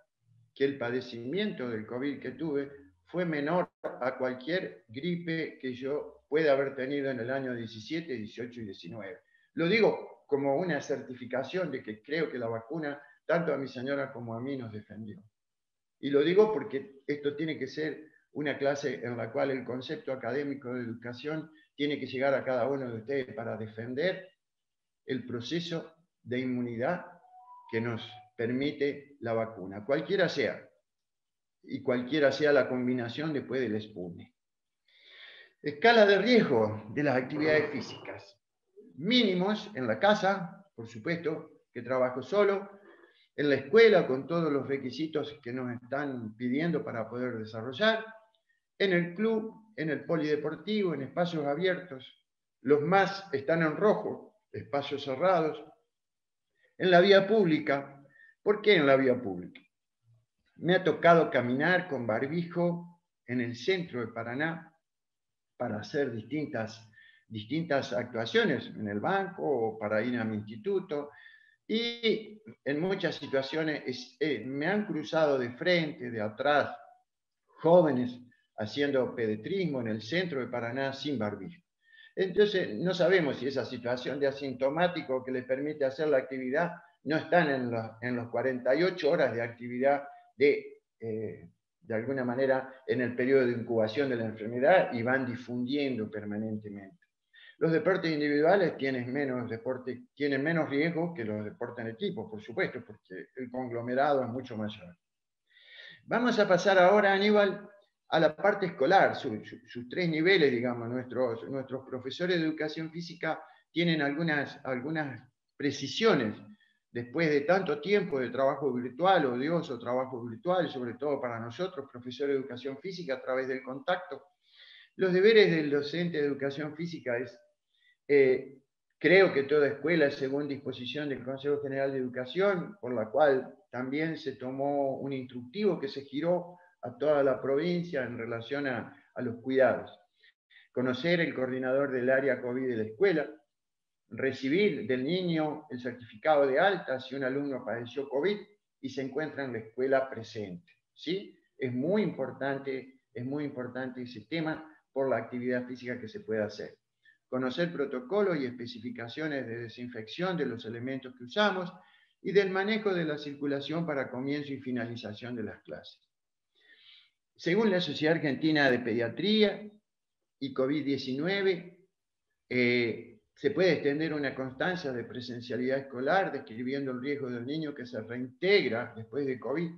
que el padecimiento del COVID que tuve fue menor a cualquier gripe que yo pueda haber tenido en el año 17, 18 y 19. Lo digo como una certificación de que creo que la vacuna, tanto a mi señora como a mí, nos defendió. Y lo digo porque esto tiene que ser una clase en la cual el concepto académico de educación tiene que llegar a cada uno de ustedes para defender el proceso de inmunidad que nos permite la vacuna, cualquiera sea, y cualquiera sea la combinación después del Sputnik. Escala de riesgo de las actividades físicas. Mínimos en la casa, por supuesto, que trabajo solo, en la escuela con todos los requisitos que nos están pidiendo para poder desarrollar, en el club, en el polideportivo, en espacios abiertos. Los más están en rojo, espacios cerrados. En la vía pública. ¿Por qué en la vía pública? Me ha tocado caminar con barbijo en el centro de Paraná para hacer distintas, distintas actuaciones en el banco o para ir a mi instituto. Y en muchas situaciones eh, me han cruzado de frente, de atrás, jóvenes haciendo pedetrismo en el centro de Paraná sin barbijo. Entonces, no sabemos si esa situación de asintomático que les permite hacer la actividad no están en, en los 48 horas de actividad de, eh, de alguna manera, en el periodo de incubación de la enfermedad y van difundiendo permanentemente. Los deportes individuales tienen menos, tienen menos riesgo que los deportes en equipo, por supuesto, porque el conglomerado es mucho mayor. Vamos a pasar ahora, Aníbal, a la parte escolar, sus tres niveles, digamos, nuestros, nuestros profesores de educación física tienen algunas, algunas precisiones después de tanto tiempo de trabajo virtual, odioso trabajo virtual, sobre todo para nosotros, profesores de educación física, a través del contacto. Los deberes del docente de educación física es, eh, creo que toda escuela es según disposición del Consejo General de Educación, por la cual también se tomó un instructivo que se giró a toda la provincia en relación a, los cuidados. Conocer el coordinador del área COVID de la escuela, recibir del niño el certificado de alta si un alumno padeció COVID y se encuentra en la escuela presente. ¿sí? Es muy importante, es muy importante ese tema por la actividad física que se puede hacer. Conocer protocolos y especificaciones de desinfección de los elementos que usamos y del manejo de la circulación para comienzo y finalización de las clases. Según la Sociedad Argentina de Pediatría y COVID-19, eh, se puede extender una constancia de presencialidad escolar describiendo el riesgo del niño que se reintegra después de COVID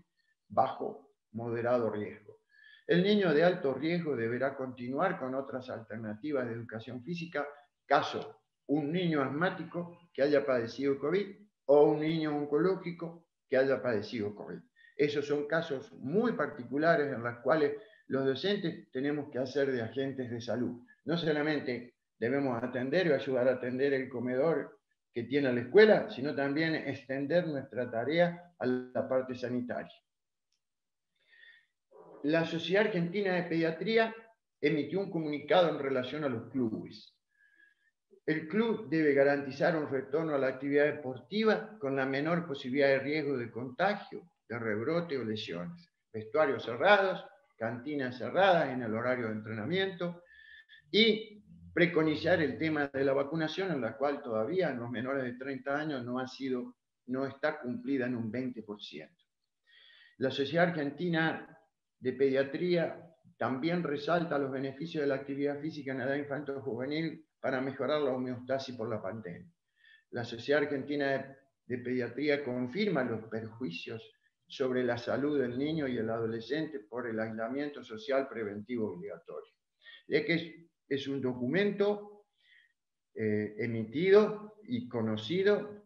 bajo moderado riesgo. El niño de alto riesgo deberá continuar con otras alternativas de educación física, caso un niño asmático que haya padecido COVID o un niño oncológico que haya padecido COVID. Esos son casos muy particulares en los cuales los docentes tenemos que hacer de agentes de salud. No solamente debemos atender y ayudar a atender el comedor que tiene la escuela, sino también extender nuestra tarea a la parte sanitaria. La Sociedad Argentina de Pediatría emitió un comunicado en relación a los clubes. El club debe garantizar un retorno a la actividad deportiva con la menor posibilidad de riesgo de contagio de rebrote o lesiones. Vestuarios cerrados, cantinas cerradas en el horario de entrenamiento y preconizar el tema de la vacunación, en la cual todavía en los menores de 30 años no, ha sido, no está cumplida en un 20%. La Sociedad Argentina de Pediatría también resalta los beneficios de la actividad física en edad infantil juvenil para mejorar la homeostasis por la pandemia. La Sociedad Argentina de Pediatría confirma los perjuicios sobre la salud del niño y el adolescente por el aislamiento social preventivo obligatorio. Es que es, un documento eh, emitido y conocido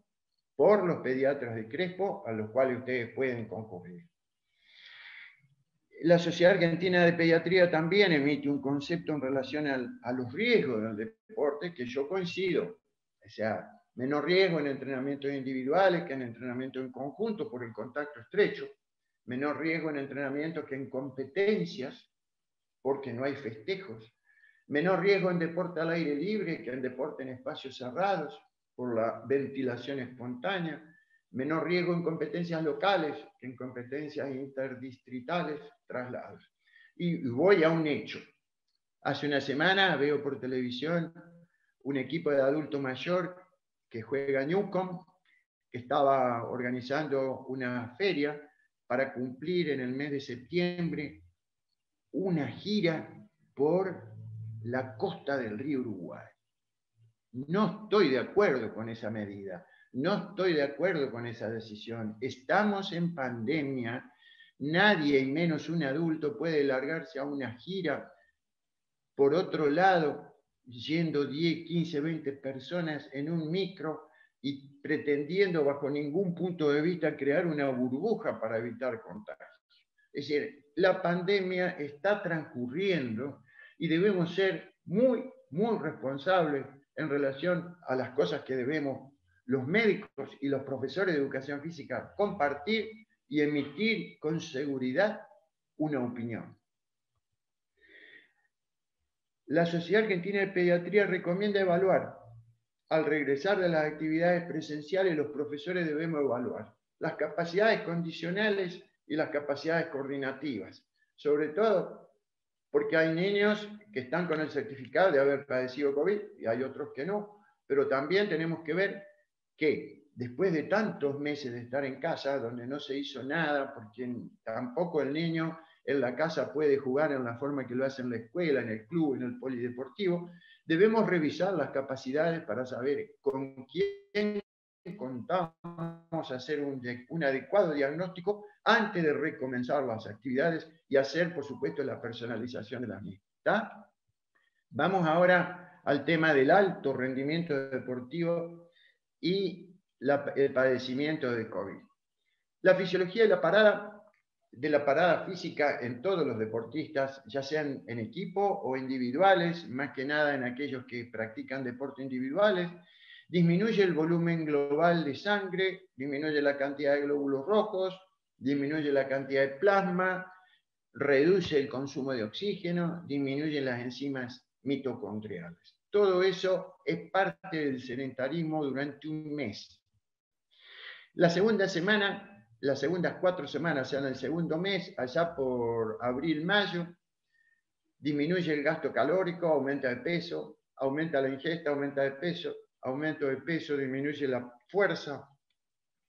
por los pediatras de Crespo, a los cuales ustedes pueden concurrir. La Sociedad Argentina de Pediatría también emite un concepto en relación a los riesgos del deporte, que yo coincido. O sea, menor riesgo en entrenamientos individuales que en entrenamiento en conjunto por el contacto estrecho, menor riesgo en entrenamiento que en competencias, porque no hay festejos, menor riesgo en deporte al aire libre que en deporte en espacios cerrados por la ventilación espontánea, menor riesgo en competencias locales que en competencias interdistritales, traslados. Y voy a un hecho. Hace una semana veo por televisión un equipo de adulto mayor que juega Newcom, que estaba organizando una feria para cumplir en el mes de septiembre una gira por la costa del río Uruguay. No estoy de acuerdo con esa medida, no estoy de acuerdo con esa decisión. Estamos en pandemia, nadie y menos un adulto puede largarse a una gira por otro lado, yendo 10, 15, 20 personas en un micro y pretendiendo bajo ningún punto de vista crear una burbuja para evitar contagios. Es decir, la pandemia está transcurriendo y debemos ser muy, muy responsables en relación a las cosas que debemos los médicos y los profesores de educación física compartir y emitir con seguridad una opinión. La Sociedad Argentina de Pediatría recomienda evaluar. Al regresar de las actividades presenciales, los profesores debemos evaluar las capacidades condicionales y las capacidades coordinativas, sobre todo porque hay niños que están con el certificado de haber padecido COVID y hay otros que no, pero también tenemos que ver que después de tantos meses de estar en casa, donde no se hizo nada, porque tampoco el niño en la casa puede jugar en la forma que lo hace en la escuela, en el club, en el polideportivo, debemos revisar las capacidades para saber con quién contamos, hacer un, un adecuado diagnóstico antes de recomenzar las actividades y hacer, por supuesto, la personalización de las mismas. Vamos ahora al tema del alto rendimiento deportivo y el padecimiento de COVID. La fisiología de la parada de la parada física en todos los deportistas, ya sean en equipo o individuales, más que nada en aquellos que practican deporte individuales, disminuye el volumen global de sangre, disminuye la cantidad de glóbulos rojos, disminuye la cantidad de plasma, reduce el consumo de oxígeno, disminuye las enzimas mitocondriales. Todo eso es parte del sedentarismo durante un mes. La segunda semana las segundas cuatro semanas, o sea, en el segundo mes, allá por abril-mayo, disminuye el gasto calórico, aumenta el peso, aumenta la ingesta, aumenta el peso, aumento de peso, disminuye la fuerza,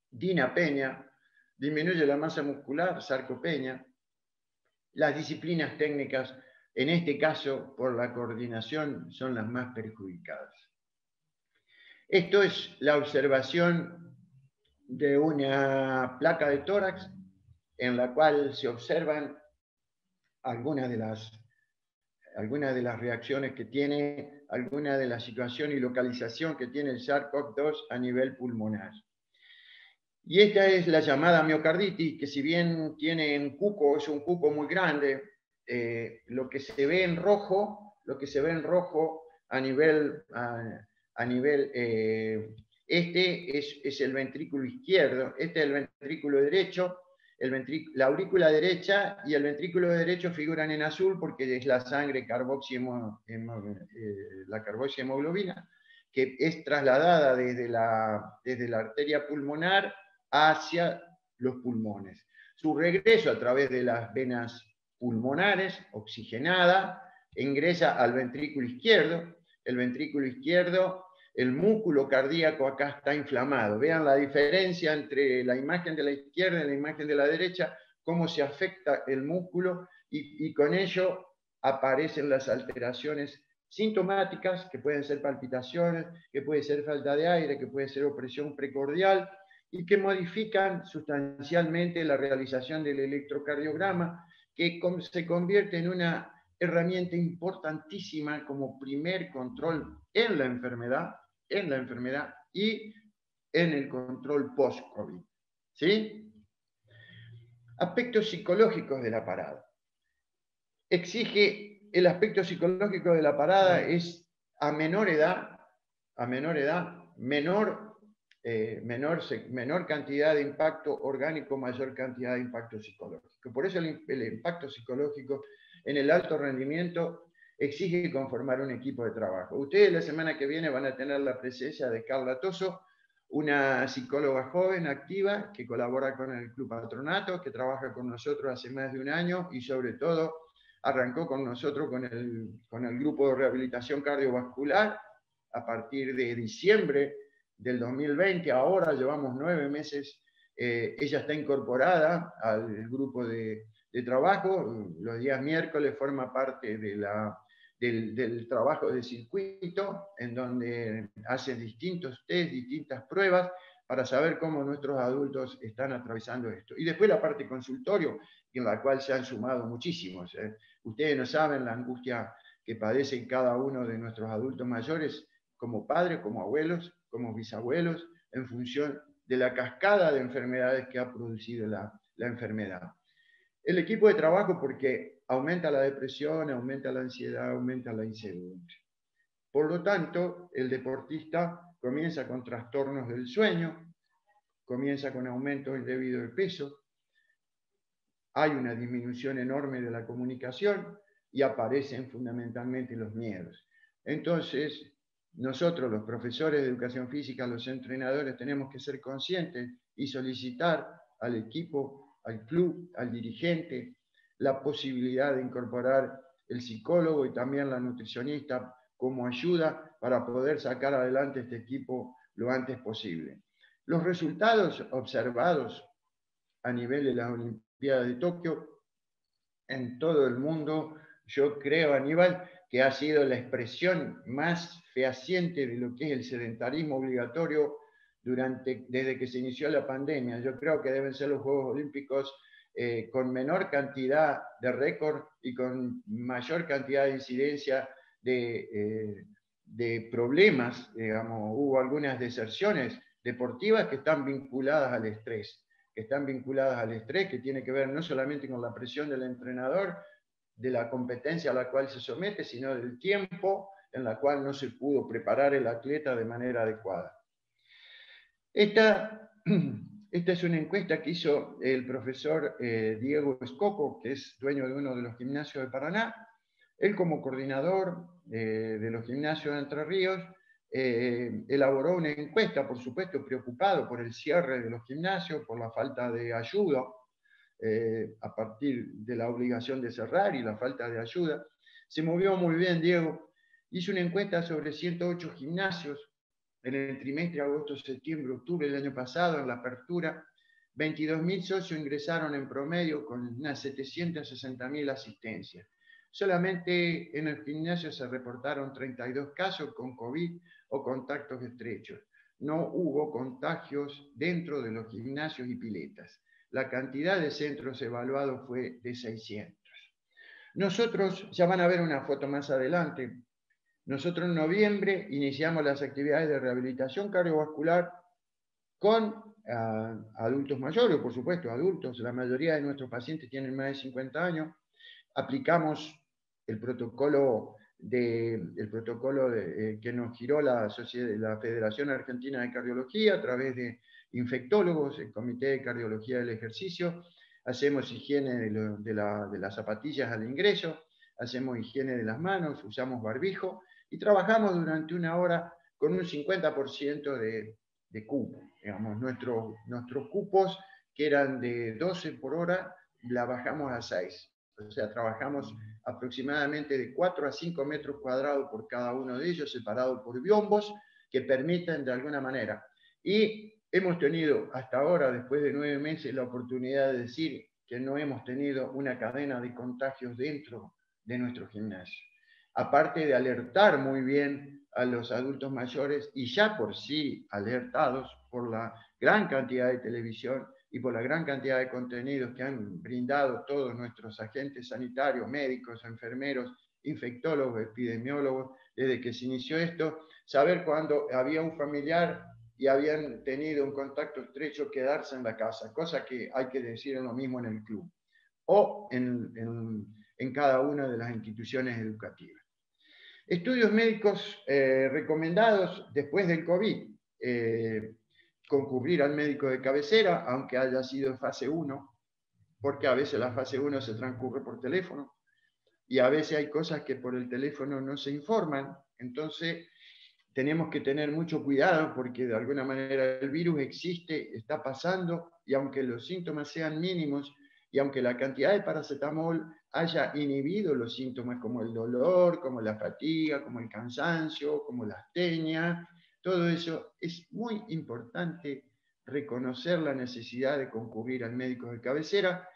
dinapenia, disminuye la masa muscular, sarcopenia. Las disciplinas técnicas, en este caso por la coordinación, son las más perjudicadas. Esto es la observación de una placa de tórax en la cual se observan algunas de las, algunas de las reacciones que tiene, alguna de la situación y localización que tiene el SARS-CoV-2 a nivel pulmonar. Y esta es la llamada miocarditis, que si bien tiene un cuco, es un cuco muy grande, eh, lo que se ve en rojo, lo que se ve en rojo a nivel, a, nivel eh, este es, el ventrículo izquierdo, este es el ventrículo derecho, la aurícula derecha y el ventrículo derecho figuran en azul porque es la sangre eh, la carboxihemoglobina, que es trasladada desde la, desde la arteria pulmonar hacia los pulmones. Su regreso a través de las venas pulmonares, oxigenada, ingresa al ventrículo izquierdo. El ventrículo izquierdo el músculo cardíaco acá está inflamado. Vean la diferencia entre la imagen de la izquierda y la imagen de la derecha, cómo se afecta el músculo y, con ello aparecen las alteraciones sintomáticas, que pueden ser palpitaciones, que puede ser falta de aire, que puede ser opresión precordial, y que modifican sustancialmente la realización del electrocardiograma, que se convierte en una herramienta importantísima como primer control en la enfermedad, en la enfermedad y en el control post-COVID. ¿Sí? Aspectos psicológicos de la parada. Exige, el aspecto psicológico de la parada es a menor edad, a menor edad, menor eh, menor, menor cantidad de impacto orgánico, mayor cantidad de impacto psicológico. Por eso el, el impacto psicológico en el alto rendimiento exige conformar un equipo de trabajo. Ustedes la semana que viene van a tener la presencia de Carla Toso, una psicóloga joven, activa, que colabora con el Club Patronato, que trabaja con nosotros hace más de un año y sobre todo arrancó con nosotros con el, con el grupo de rehabilitación cardiovascular a partir de diciembre del 2020. Ahora llevamos nueve meses. Eh, ella está incorporada al grupo de, de trabajo. Los días miércoles forma parte de la del, trabajo de circuito, en donde hacen distintos test, distintas pruebas para saber cómo nuestros adultos están atravesando esto. Y después la parte consultorio, en la cual se han sumado muchísimos. ¿eh? Ustedes no saben la angustia que padecen cada uno de nuestros adultos mayores, como padres, como abuelos, como bisabuelos, en función de la cascada de enfermedades que ha producido la, la enfermedad. El equipo de trabajo, porque aumenta la depresión, aumenta la ansiedad, aumenta la incertidumbre. Por lo tanto, el deportista comienza con trastornos del sueño, comienza con aumento indebido de peso, hay una disminución enorme de la comunicación y aparecen fundamentalmente los miedos. Entonces, nosotros, los profesores de educación física, los entrenadores, tenemos que ser conscientes y solicitar al equipo, al club, al dirigente, la posibilidad de incorporar el psicólogo y también la nutricionista como ayuda para poder sacar adelante este equipo lo antes posible. Los resultados observados a nivel de las Olimpiadas de Tokio en todo el mundo, yo creo, Aníbal, que ha sido la expresión más fehaciente de lo que es el sedentarismo obligatorio desde que se inició la pandemia. Yo creo que deben ser los Juegos Olímpicos eh, con menor cantidad de récord y con mayor cantidad de incidencia de, eh, problemas, hubo algunas deserciones deportivas que están vinculadas al estrés, que están vinculadas al estrés, que tiene que ver no solamente con la presión del entrenador, de la competencia a la cual se somete, sino del tiempo en la cual no se pudo preparar el atleta de manera adecuada. <clears throat> Esta es una encuesta que hizo el profesor eh, Diego Escoco, que es dueño de uno de los gimnasios de Paraná. Él como coordinador eh, de los gimnasios de Entre Ríos eh, elaboró una encuesta, por supuesto, preocupado por el cierre de los gimnasios, por la falta de ayuda, a partir de la obligación de cerrar y la falta de ayuda. Se movió muy bien Diego, hizo una encuesta sobre 108 gimnasios en el trimestre agosto, septiembre, octubre del año pasado, en la apertura, 22.000 socios ingresaron en promedio con unas 760.000 asistencias. Solamente en el gimnasio se reportaron 32 casos con COVID o contactos estrechos. No hubo contagios dentro de los gimnasios y piletas. La cantidad de centros evaluados fue de 600. Nosotros, ya van a ver una foto más adelante, nosotros en noviembre iniciamos las actividades de rehabilitación cardiovascular con ah, adultos mayores, por supuesto, adultos. La mayoría de nuestros pacientes tienen más de 50 años. Aplicamos el protocolo, de, el protocolo eh, que nos giró la, la Federación Argentina de Cardiología a través de infectólogos, el Comité de Cardiología del Ejercicio. Hacemos higiene de, de las zapatillas al ingreso, hacemos higiene de las manos, usamos barbijo y trabajamos durante una hora con un 50% de, de cupo. Digamos, nuestros, nuestros cupos, que eran de 12 por hora, la bajamos a 6. O sea, trabajamos aproximadamente de 4 a 5 metros cuadrados por cada uno de ellos, separados por biombos que permiten de alguna manera. Y hemos tenido hasta ahora, después de nueve meses, la oportunidad de decir que no hemos tenido una cadena de contagios dentro de nuestro gimnasio aparte de alertar muy bien a los adultos mayores y ya por sí alertados por la gran cantidad de televisión y por la gran cantidad de contenidos que han brindado todos nuestros agentes sanitarios, médicos, enfermeros, infectólogos, epidemiólogos, desde que se inició esto, saber cuando había un familiar y habían tenido un contacto estrecho, quedarse en la casa, cosa que hay que decir lo mismo en el club. O en, en, en cada una de las instituciones educativas. Estudios médicos eh, recomendados después del COVID. Eh, concurrir al médico de cabecera, aunque haya sido fase 1, porque a veces la fase 1 se transcurre por teléfono y a veces hay cosas que por el teléfono no se informan. Entonces, tenemos que tener mucho cuidado porque de alguna manera el virus existe, está pasando, y aunque los síntomas sean mínimos, y aunque la cantidad de paracetamol haya inhibido los síntomas como el dolor, como la fatiga, como el cansancio, como la astenia, todo eso es muy importante reconocer la necesidad de concurrir al médico de cabecera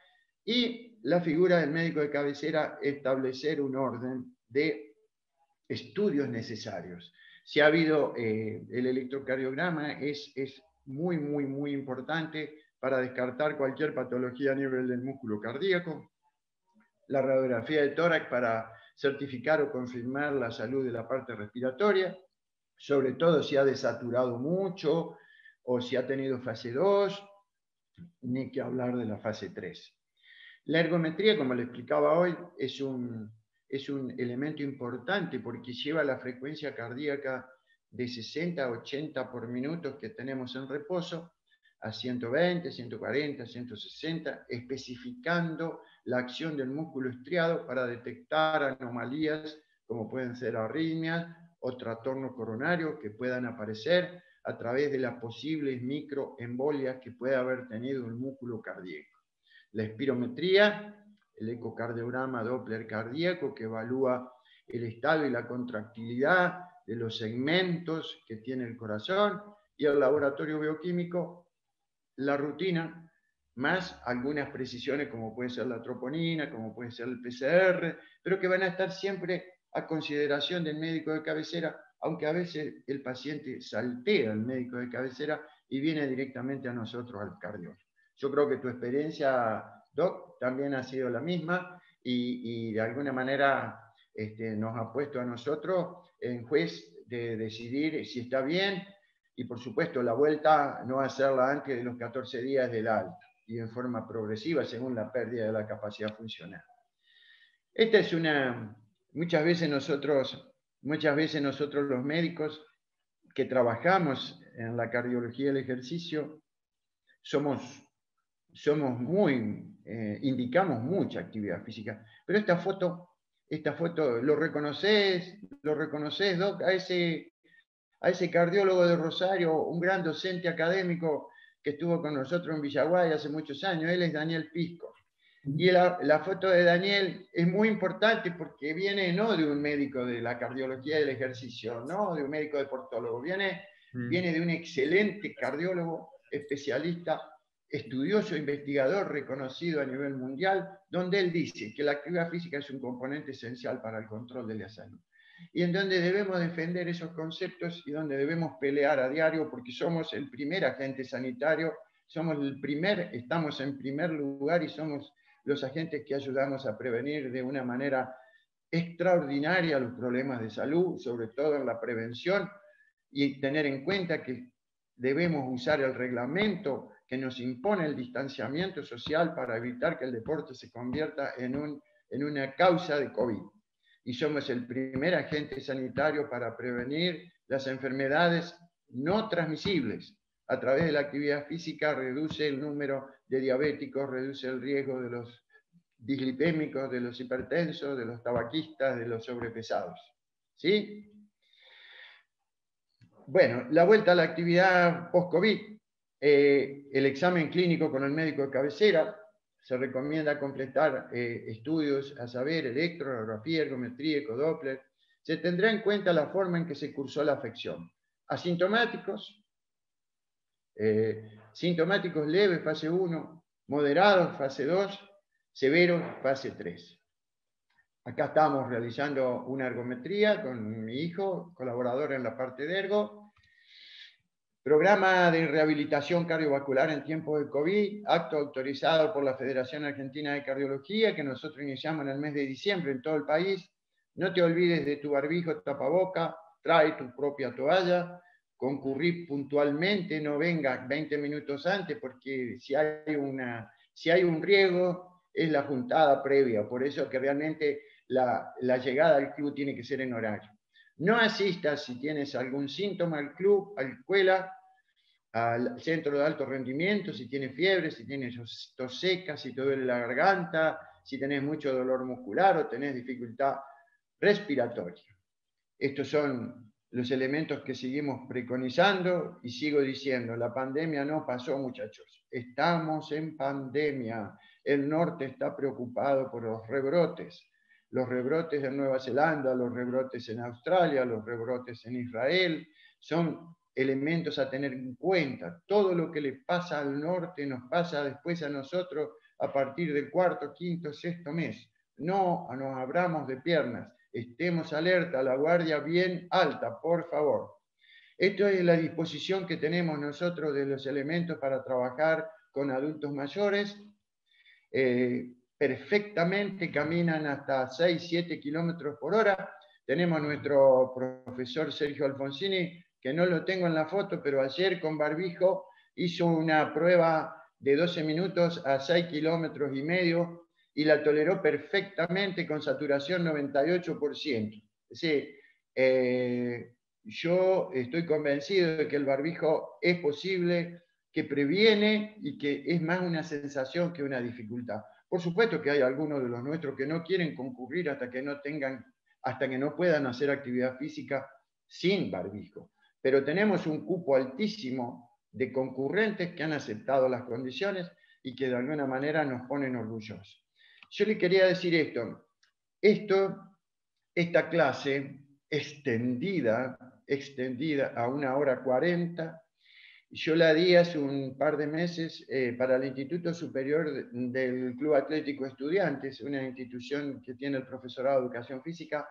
y la figura del médico de cabecera establecer un orden de estudios necesarios. Si ha habido eh, el electrocardiograma, es, es muy, muy, muy importante para descartar cualquier patología a nivel del músculo cardíaco. La radiografía de tórax para certificar o confirmar la salud de la parte respiratoria, sobre todo si ha desaturado mucho o si ha tenido fase 2, ni que hablar de la fase 3. La ergometría, como le explicaba hoy, es un, es un elemento importante porque lleva la frecuencia cardíaca de 60 a 80 por minuto que tenemos en reposo a 120, 140, 160, especificando la acción del músculo estriado para detectar anomalías como pueden ser arritmias o trastornos coronarios que puedan aparecer a través de las posibles microembolias que puede haber tenido el músculo cardíaco. La espirometría el ecocardiograma Doppler cardíaco que evalúa el estado y la contractilidad de los segmentos que tiene el corazón y el laboratorio bioquímico, la rutina, más algunas precisiones como puede ser la troponina, como puede ser el PCR, pero que van a estar siempre a consideración del médico de cabecera, aunque a veces el paciente saltea al médico de cabecera y viene directamente a nosotros, al cardiólogo. Yo creo que tu experiencia Doc también ha sido la misma y, de alguna manera este, nos ha puesto a nosotros en juez de decidir si está bien y por supuesto la vuelta no hacerla antes de los 14 días del alta y en forma progresiva según la pérdida de la capacidad funcional. Esta es una, muchas veces nosotros, muchas veces nosotros los médicos que trabajamos en la cardiología del ejercicio somos somos muy, eh, indicamos mucha actividad física. Pero esta foto, esta foto, ¿lo reconoces? ¿Lo reconoces, Doc? A ese, a ese cardiólogo de Rosario, un gran docente académico que estuvo con nosotros en Villaguay hace muchos años, él es Daniel Pisco. Y la, la, foto de Daniel es muy importante porque viene no de un médico de la cardiología del ejercicio, no de un médico deportólogo, viene, mm. viene de un excelente cardiólogo especialista estudioso investigador reconocido a nivel mundial, donde él dice que la actividad física es un componente esencial para el control de la salud. Y en donde debemos defender esos conceptos y donde debemos pelear a diario porque somos el primer agente sanitario, somos el primer, estamos en primer lugar y somos los agentes que ayudamos a prevenir de una manera extraordinaria los problemas de salud, sobre todo en la prevención, y tener en cuenta que debemos usar el reglamento que nos impone el distanciamiento social para evitar que el deporte se convierta en, un, en una causa de COVID. Y somos el primer agente sanitario para prevenir las enfermedades no transmisibles. A través de la actividad física reduce el número de diabéticos, reduce el riesgo de los dislipémicos, de los hipertensos, de los tabaquistas, de los sobrepesados. ¿Sí? Bueno, la vuelta a la actividad post-COVID eh, el examen clínico con el médico de cabecera, se recomienda completar eh, estudios a saber, electrografía, ergometría, ecodoppler. Se tendrá en cuenta la forma en que se cursó la afección. Asintomáticos, eh, sintomáticos leves, fase 1, moderados, fase 2, severos, fase 3. Acá estamos realizando una ergometría con mi hijo, colaborador en la parte de ergo, Programa de rehabilitación cardiovascular en tiempo de COVID, acto autorizado por la Federación Argentina de Cardiología, que nosotros iniciamos en el mes de diciembre en todo el país. No te olvides de tu barbijo, tapaboca, trae tu propia toalla, concurrir puntualmente, no venga 20 minutos antes, porque si hay, una, si hay un riesgo, es la juntada previa. Por eso que realmente la, la llegada al club tiene que ser en horario. No asistas si tienes algún síntoma al club, a la escuela, al centro de alto rendimiento si tienes fiebre, si tienes tos seca, si te duele la garganta, si tenés mucho dolor muscular o tenés dificultad respiratoria. Estos son los elementos que seguimos preconizando y sigo diciendo, la pandemia no pasó muchachos, estamos en pandemia, el norte está preocupado por los rebrotes, los rebrotes en Nueva Zelanda, los rebrotes en Australia, los rebrotes en Israel, son elementos a tener en cuenta. Todo lo que le pasa al norte nos pasa después a nosotros a partir del cuarto, quinto, sexto mes. No nos abramos de piernas, estemos alerta, la guardia bien alta, por favor. Esto es la disposición que tenemos nosotros de los elementos para trabajar con adultos mayores. Eh, perfectamente caminan hasta 6, 7 kilómetros por hora. Tenemos nuestro profesor Sergio Alfonsini, que no lo tengo en la foto, pero ayer con barbijo hizo una prueba de 12 minutos a 6 kilómetros y medio y la toleró perfectamente con saturación 98%. Sí, eh, yo estoy convencido de que el barbijo es posible, que previene y que es más una sensación que una dificultad. Por supuesto que hay algunos de los nuestros que no quieren concurrir hasta que no tengan, hasta que no puedan hacer actividad física sin barbijo. Pero tenemos un cupo altísimo de concurrentes que han aceptado las condiciones y que de alguna manera nos ponen orgullosos. Yo le quería decir esto, esto, esta clase extendida, extendida a una hora cuarenta, yo la di hace un par de meses eh, para el Instituto Superior del Club Atlético Estudiantes, una institución que tiene el profesorado de Educación Física,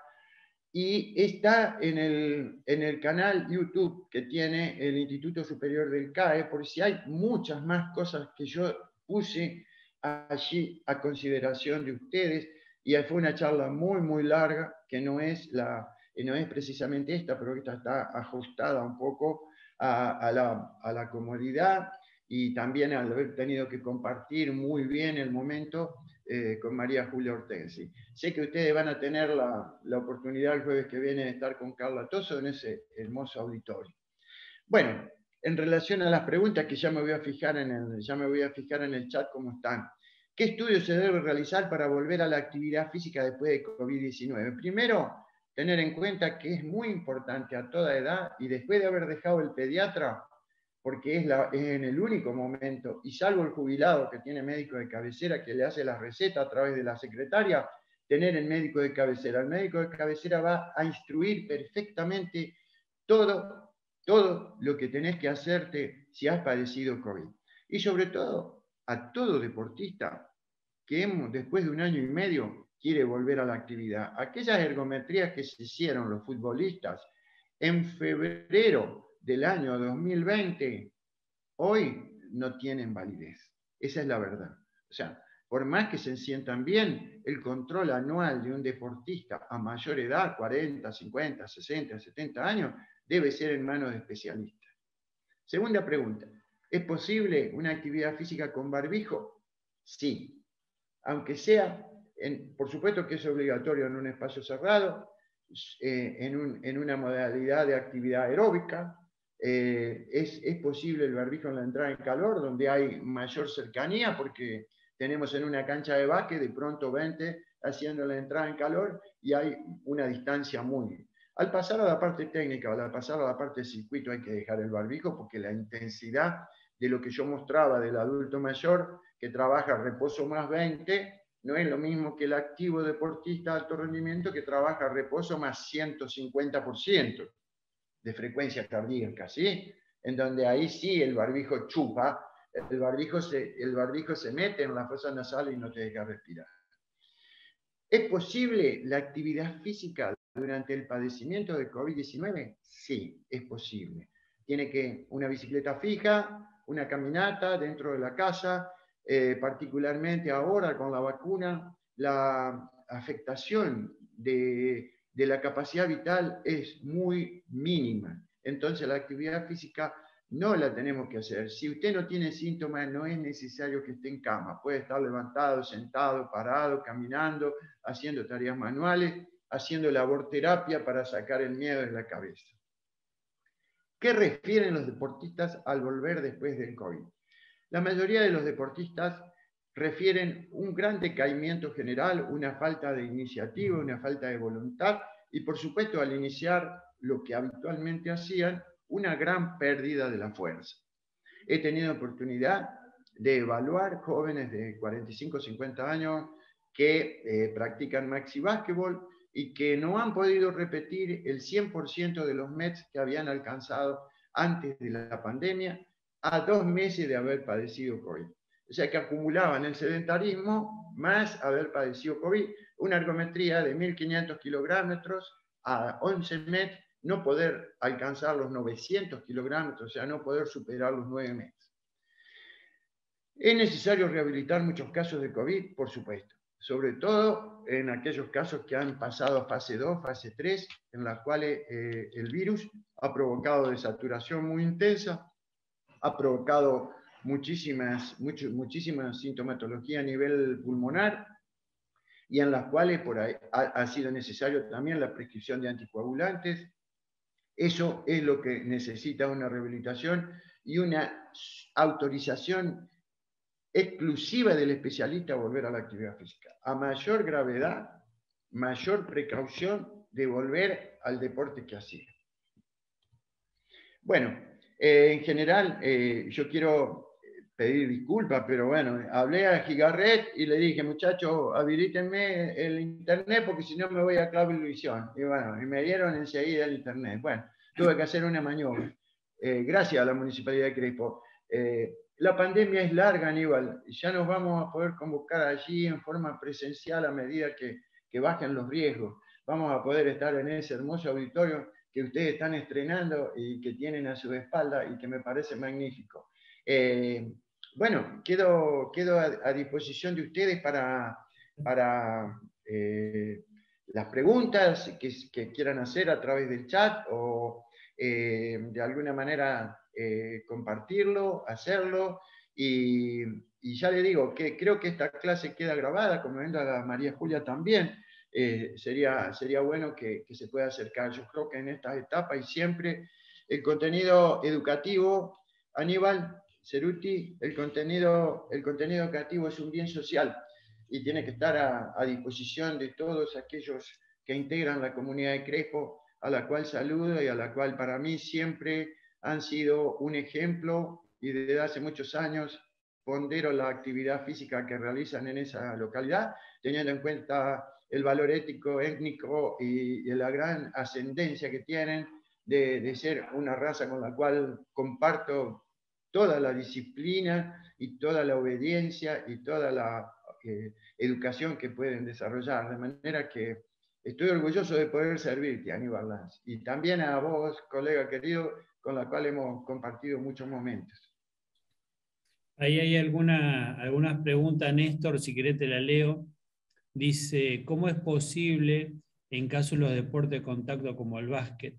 y está en el, en el canal YouTube que tiene el Instituto Superior del CAE, por si hay muchas más cosas que yo puse allí a consideración de ustedes. Y fue una charla muy, muy larga, que no es, la, no es precisamente esta, pero esta está ajustada un poco a, a, la, a la comodidad y también al haber tenido que compartir muy bien el momento eh, con María Julia Ortensi. Sé que ustedes van a tener la, la, oportunidad el jueves que viene de estar con Carla Toso en ese hermoso auditorio. Bueno, en relación a las preguntas que ya me voy a fijar en el, ya me voy a fijar en el chat cómo están. ¿Qué estudios se debe realizar para volver a la actividad física después de COVID-19? Primero, tener en cuenta que es muy importante a toda edad y después de haber dejado el pediatra, porque es, la, en el único momento, y salvo el jubilado que tiene médico de cabecera que le hace la receta a través de la secretaria, tener el médico de cabecera. El médico de cabecera va a instruir perfectamente todo, todo lo que tenés que hacerte si has padecido COVID. Y sobre todo a todo deportista que después de un año y medio quiere volver a la actividad. Aquellas ergometrías que se hicieron los futbolistas en febrero del año 2020 hoy no tienen validez. Esa es la verdad. O sea, por más que se sientan bien, el control anual de un deportista a mayor edad, 40, 50, 60, 70 años, debe ser en manos de especialistas. Segunda pregunta, ¿es posible una actividad física con barbijo? Sí, aunque sea, por supuesto que es obligatorio en un espacio cerrado, eh, en, en una modalidad de actividad aeróbica, eh, es, posible el barbijo en la entrada en calor, donde hay mayor cercanía, porque tenemos en una cancha de básquet de pronto 20 haciendo la entrada en calor y hay una distancia muy. Al pasar a la parte técnica o al pasar a la parte de circuito hay que dejar el barbijo porque la intensidad de lo que yo mostraba del adulto mayor que trabaja reposo más 20 no es lo mismo que el activo deportista de alto rendimiento que trabaja reposo más 150% de frecuencia cardíaca, ¿sí? En donde ahí sí el barbijo chupa, el barbijo se, el barbijo se mete en la fosa nasal y no te deja respirar. ¿Es posible la actividad física durante el padecimiento de COVID-19? Sí, es posible. Tiene que una bicicleta fija, una caminata dentro de la casa, eh, particularmente ahora con la vacuna, la afectación de de la capacidad vital es muy mínima. Entonces la actividad física no la tenemos que hacer. Si usted no tiene síntomas, no es necesario que esté en cama. Puede estar levantado, sentado, parado, caminando, haciendo tareas manuales, haciendo laborterapia para sacar el miedo de la cabeza. ¿Qué refieren los deportistas al volver después del COVID? La mayoría de los deportistas refieren un gran decaimiento general, una falta de iniciativa, una falta de voluntad y por supuesto al iniciar lo que habitualmente hacían, una gran pérdida de la fuerza. He tenido oportunidad de evaluar jóvenes de 45 50 años que eh, practican maxi básquetbol y que no han podido repetir el 100% de los METs que habían alcanzado antes de la pandemia a dos meses de haber padecido COVID. O sea que acumulaban el sedentarismo más haber padecido COVID, una ergometría de 1.500 kilogramos a 11 METs, no poder alcanzar los 900 kilogramos, o sea, no poder superar los 9 METs. ¿Es necesario rehabilitar muchos casos de COVID? Por supuesto sobre todo en aquellos casos que han pasado a fase 2, fase 3, en las cuales eh, el virus ha provocado desaturación muy intensa, ha provocado muchísimas, muchísima sintomatología a nivel pulmonar y en las cuales por ahí ha, ha sido necesario también la prescripción de anticoagulantes. Eso es lo que necesita una rehabilitación y una autorización exclusiva del especialista volver a la actividad física. A mayor gravedad, mayor precaución de volver al deporte que hacía. Bueno, eh, en general, eh, yo quiero pedir disculpas, pero bueno, hablé a Gigarret y le dije, muchachos, habilítenme el internet porque si no me voy a Cablevisión. Y bueno, y me dieron enseguida el internet. Bueno, tuve que hacer una maniobra. Eh, gracias a la Municipalidad de Crespo. La pandemia es larga, Aníbal, ya nos vamos a poder convocar allí en forma presencial a medida que, bajen los riesgos. Vamos a poder estar en ese hermoso auditorio que ustedes están estrenando y que tienen a su espalda y que me parece magnífico. Eh, bueno, quedo, quedo a, disposición de ustedes para, para eh, las preguntas que, quieran hacer a través del chat o eh, de alguna manera compartirlo, hacerlo. Y, ya le digo que creo que esta clase queda grabada, como a María Julia también. Eh, sería, sería bueno que, se pueda acercar. Yo creo que en estas etapas y siempre el contenido educativo, Aníbal Ceruti, el contenido, el contenido educativo es un bien social y tiene que estar a, a disposición de todos aquellos que integran la comunidad de Crespo, a la cual saludo y a la cual para mí siempre han sido un ejemplo y desde hace muchos años pondero la actividad física que realizan en esa localidad, teniendo en cuenta el valor ético, étnico y, la gran ascendencia que tienen de, ser una raza con la cual comparto toda la disciplina y toda la obediencia y toda la eh, educación que pueden desarrollar. De manera que estoy orgulloso de poder servirte, Aníbal Lanz. Y también a vos, colega querido, con la cual hemos compartido muchos momentos. Ahí hay alguna, algunas preguntas, Néstor, si querés te la leo. Dice, ¿cómo es posible en caso de los deportes de contacto como el básquet?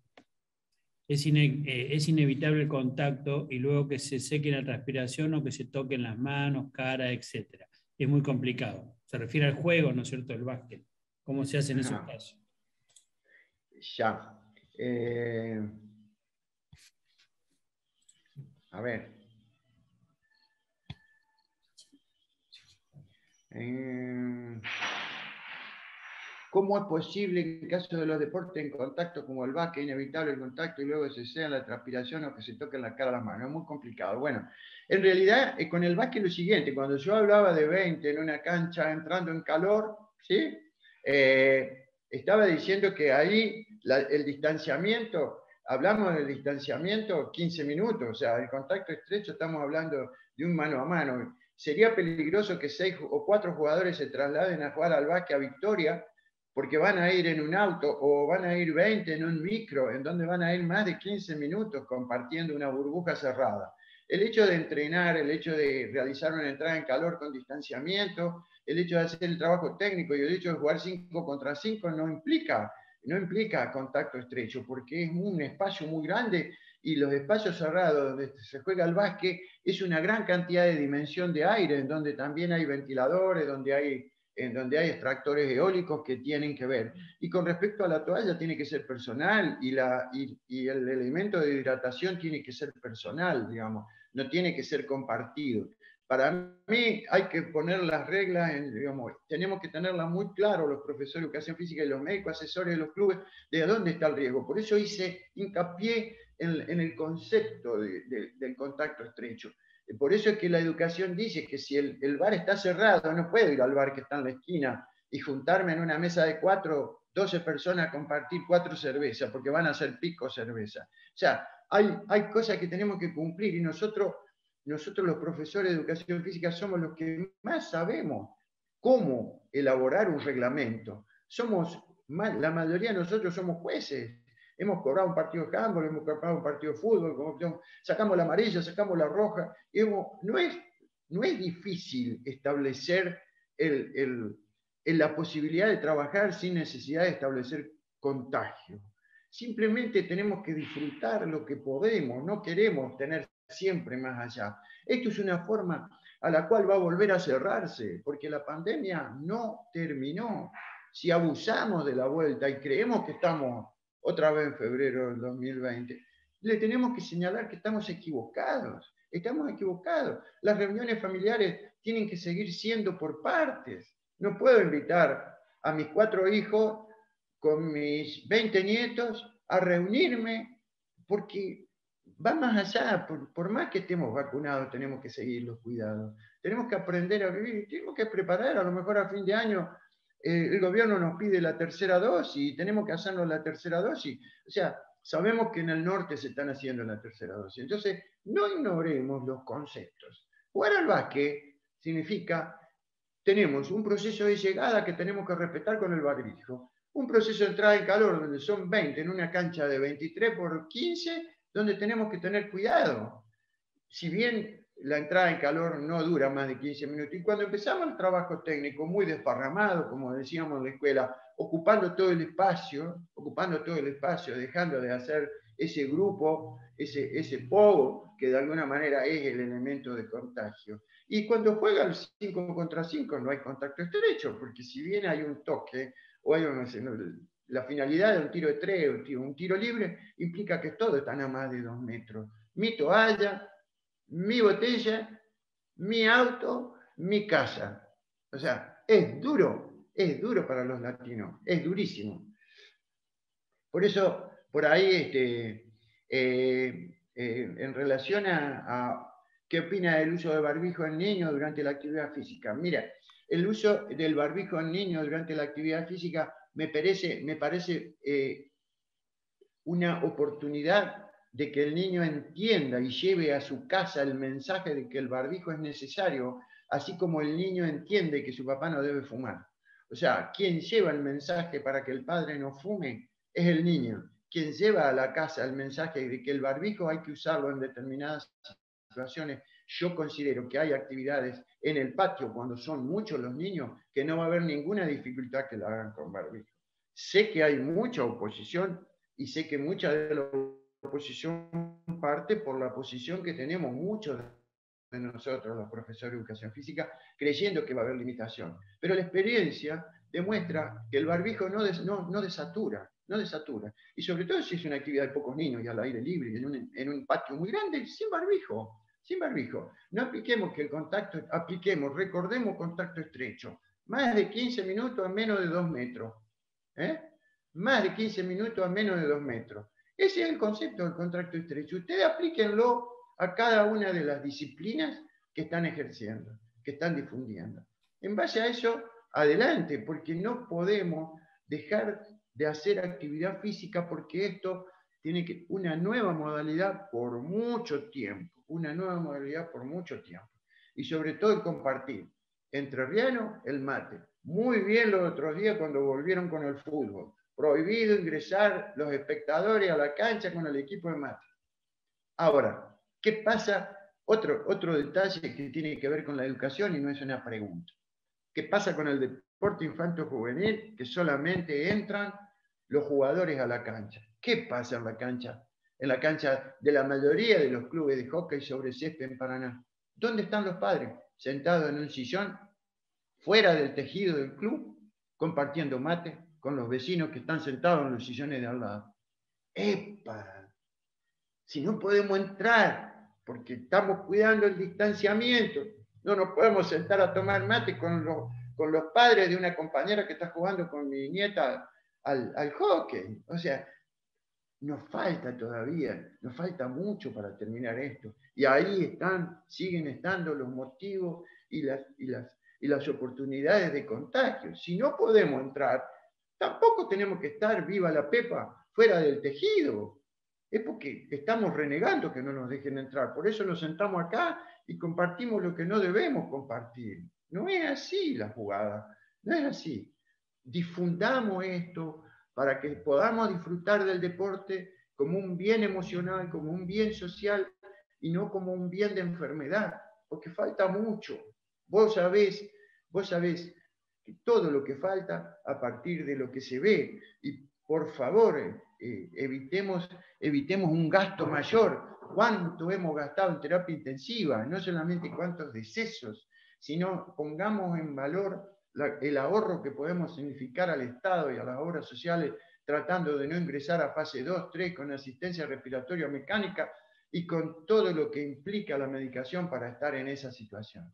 Es, eh, es, inevitable el contacto y luego que se seque la transpiración o que se toquen las manos, cara, etc. Es muy complicado. Se refiere al juego, ¿no es cierto?, el básquet. ¿Cómo se hace en esos casos? Ya. Eh, a ver. Eh, ¿Cómo es posible en caso de los deportes en contacto como el básquet, inevitable el contacto y luego se sea la transpiración o que se toque la cara a las manos? Es muy complicado. Bueno, en realidad eh, con el básquet lo siguiente, cuando yo hablaba de 20 en una cancha entrando en calor, ¿sí? Eh, estaba diciendo que ahí el distanciamiento hablamos del distanciamiento 15 minutos, o sea, el contacto estrecho estamos hablando de un mano a mano. Sería peligroso que seis o cuatro jugadores se trasladen a jugar al básquet a Victoria porque van a ir en un auto o van a ir 20 en un micro, en donde van a ir más de 15 minutos compartiendo una burbuja cerrada. El hecho de entrenar, el hecho de realizar una entrada en calor con distanciamiento, el hecho de hacer el trabajo técnico y el hecho de jugar 5 contra 5 no implica no implica contacto estrecho, porque es un espacio muy grande y los espacios cerrados donde se juega el básquet es una gran cantidad de dimensión de aire, en donde también hay ventiladores, donde hay en donde hay extractores eólicos que tienen que ver. Y con respecto a la toalla, tiene que ser personal y, la, y, el elemento de hidratación tiene que ser personal, digamos, no tiene que ser compartido. Para mí hay que poner las reglas, en, digamos, tenemos que tenerlas muy claro los profesores de educación física y los médicos asesores de los clubes de dónde está el riesgo. Por eso hice hincapié en, el concepto del contacto estrecho. Por eso es que la educación dice que si el, bar está cerrado, no puedo ir al bar que está en la esquina y juntarme en una mesa de cuatro, doce personas a compartir cuatro cervezas, porque van a hacer pico cerveza. O sea, hay, hay cosas que tenemos que cumplir y nosotros, nosotros los profesores de educación física somos los que más sabemos cómo elaborar un reglamento. Somos, la mayoría de nosotros somos jueces hemos cobrado un partido de handball, hemos cobrado un partido de fútbol, sacamos la amarilla, sacamos la roja. no, es, no es difícil establecer la posibilidad de trabajar sin necesidad de establecer contagio. Simplemente tenemos que disfrutar lo que podemos, no queremos tener siempre más allá. Esto es una forma a la cual va a volver a cerrarse, porque la pandemia no terminó. Si abusamos de la vuelta y creemos que estamos otra vez en febrero del 2020, le tenemos que señalar que estamos equivocados. Estamos equivocados. Las reuniones familiares tienen que seguir siendo por partes. No puedo invitar a mis cuatro hijos con mis 20 nietos a reunirme porque va más allá. Por, por, más que estemos vacunados, tenemos que seguir los cuidados. Tenemos que aprender a vivir. Tenemos que preparar a lo mejor a fin de año eh, el gobierno nos pide la tercera dosis y tenemos que hacernos la tercera dosis. O sea, sabemos que en el norte se están haciendo la tercera dosis. Entonces, no ignoremos los conceptos. Jugar al básquet significa, tenemos un proceso de llegada que tenemos que respetar con el barbijo, un proceso de entrada en calor donde son 20 en una cancha de 23 por 15, donde tenemos que tener cuidado. Si bien la entrada en calor no dura más de 15 minutos. Y cuando empezamos el trabajo técnico, muy desparramado, como decíamos en la escuela, ocupando todo el espacio, ocupando todo el espacio, dejando de hacer ese grupo, ese, ese pogo, que de alguna manera es el elemento de contagio. Y cuando juega el 5 contra 5 no hay contacto estrecho, porque si bien hay un toque, o hay la finalidad de un tiro de tres, un tiro, un tiro libre, implica que todo está a más de dos metros. Mi toalla, mi botella, mi auto, mi casa. O sea, es duro, es duro para los latinos, es durísimo. Por eso, por ahí, este, eh, eh, en relación a, qué opina del uso de barbijo en niños durante la actividad física. Mira, el uso del barbijo en niños durante la actividad física me parece, me parece eh, una oportunidad de que el niño entienda y lleve a su casa el mensaje de que el barbijo es necesario, así como el niño entiende que su papá no debe fumar. O sea, quien lleva el mensaje para que el padre no fume es el niño. Quien lleva a la casa el mensaje de que el barbijo hay que usarlo en determinadas situaciones. Yo considero que hay actividades en el patio cuando son muchos los niños que no va a haber ninguna dificultad que la hagan con barbijo. Sé que hay mucha oposición y sé que muchas de los oposición parte por la posición que tenemos muchos de nosotros, los profesores de educación física, creyendo que va a haber limitación. Pero la experiencia demuestra que el barbijo no, no, no desatura, no desatura. Y sobre todo si es una actividad de pocos niños y al aire libre, en un, en un patio muy grande, sin barbijo, sin barbijo. No apliquemos que el contacto, apliquemos, recordemos contacto estrecho. Más de 15 minutos a menos de 2 metros. ¿eh? Más de 15 minutos a menos de 2 metros. Ese es el concepto del contrato estrecho. Ustedes aplíquenlo a cada una de las disciplinas que están ejerciendo, que están difundiendo. En base a eso, adelante, porque no podemos dejar de hacer actividad física porque esto tiene una nueva modalidad por mucho tiempo, una nueva modalidad por mucho tiempo. Y sobre todo compartir. Entre Riano, el mate. Muy bien los otros días cuando volvieron con el fútbol prohibido ingresar los espectadores a la cancha con el equipo de mate. Ahora, ¿qué pasa? Otro, otro detalle que tiene que ver con la educación y no es una pregunta. ¿Qué pasa con el deporte infanto juvenil? Que solamente entran los jugadores a la cancha. ¿Qué pasa en la cancha? En la cancha de la mayoría de los clubes de hockey sobre césped en Paraná. ¿Dónde están los padres? Sentados en un sillón fuera del tejido del club, compartiendo mate con los vecinos que están sentados en los sillones de al lado. ¡Epa! Si no podemos entrar porque estamos cuidando el distanciamiento, no nos podemos sentar a tomar mate con los, con los padres de una compañera que está jugando con mi nieta al, al hockey. O sea, nos falta todavía, nos falta mucho para terminar esto. Y ahí están, siguen estando los motivos y las, y las, y las oportunidades de contagio. Si no podemos entrar, tampoco tenemos que estar viva la pepa fuera del tejido. Es porque estamos renegando que no nos dejen entrar. Por eso nos sentamos acá y compartimos lo que no debemos compartir. No es así la jugada, no es así. Difundamos esto para que podamos disfrutar del deporte como un bien emocional, como un bien social y no como un bien de enfermedad, porque falta mucho. Vos sabés, vos sabés todo lo que falta a partir de lo que se ve y por favor eh, evitemos, evitemos un gasto mayor. ¿Cuánto hemos gastado en terapia intensiva? No solamente cuántos decesos, sino pongamos en valor el ahorro que podemos significar al Estado y a las obras sociales tratando de no ingresar a fase 2, 3 con asistencia respiratoria mecánica y con todo lo que implica la medicación para estar en esa situación.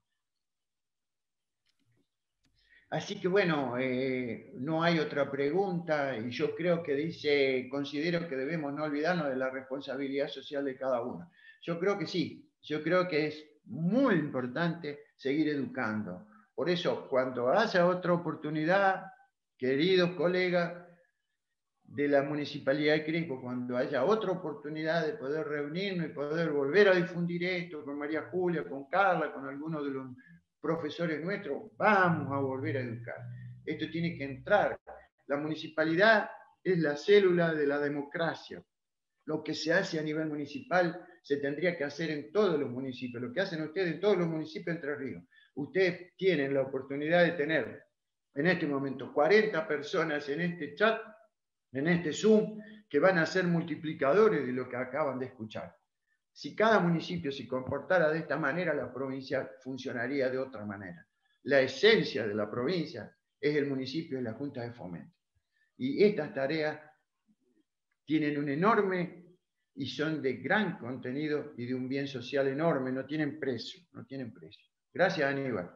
Así que bueno, eh, no hay otra pregunta y yo creo que dice, considero que debemos no olvidarnos de la responsabilidad social de cada uno. Yo creo que sí, yo creo que es muy importante seguir educando. Por eso, cuando haya otra oportunidad, queridos colegas de la Municipalidad de Crespo, cuando haya otra oportunidad de poder reunirnos y poder volver a difundir esto con María Julia, con Carla, con algunos de los profesores nuestros, vamos a volver a educar. Esto tiene que entrar. La municipalidad es la célula de la democracia. Lo que se hace a nivel municipal se tendría que hacer en todos los municipios. Lo que hacen ustedes en todos los municipios de Entre Ríos. Ustedes tienen la oportunidad de tener en este momento 40 personas en este chat, en este Zoom, que van a ser multiplicadores de lo que acaban de escuchar. Si cada municipio se comportara de esta manera, la provincia funcionaría de otra manera. La esencia de la provincia es el municipio y la Junta de Fomento. Y estas tareas tienen un enorme y son de gran contenido y de un bien social enorme, no tienen precio, no tienen precio. Gracias, Aníbal.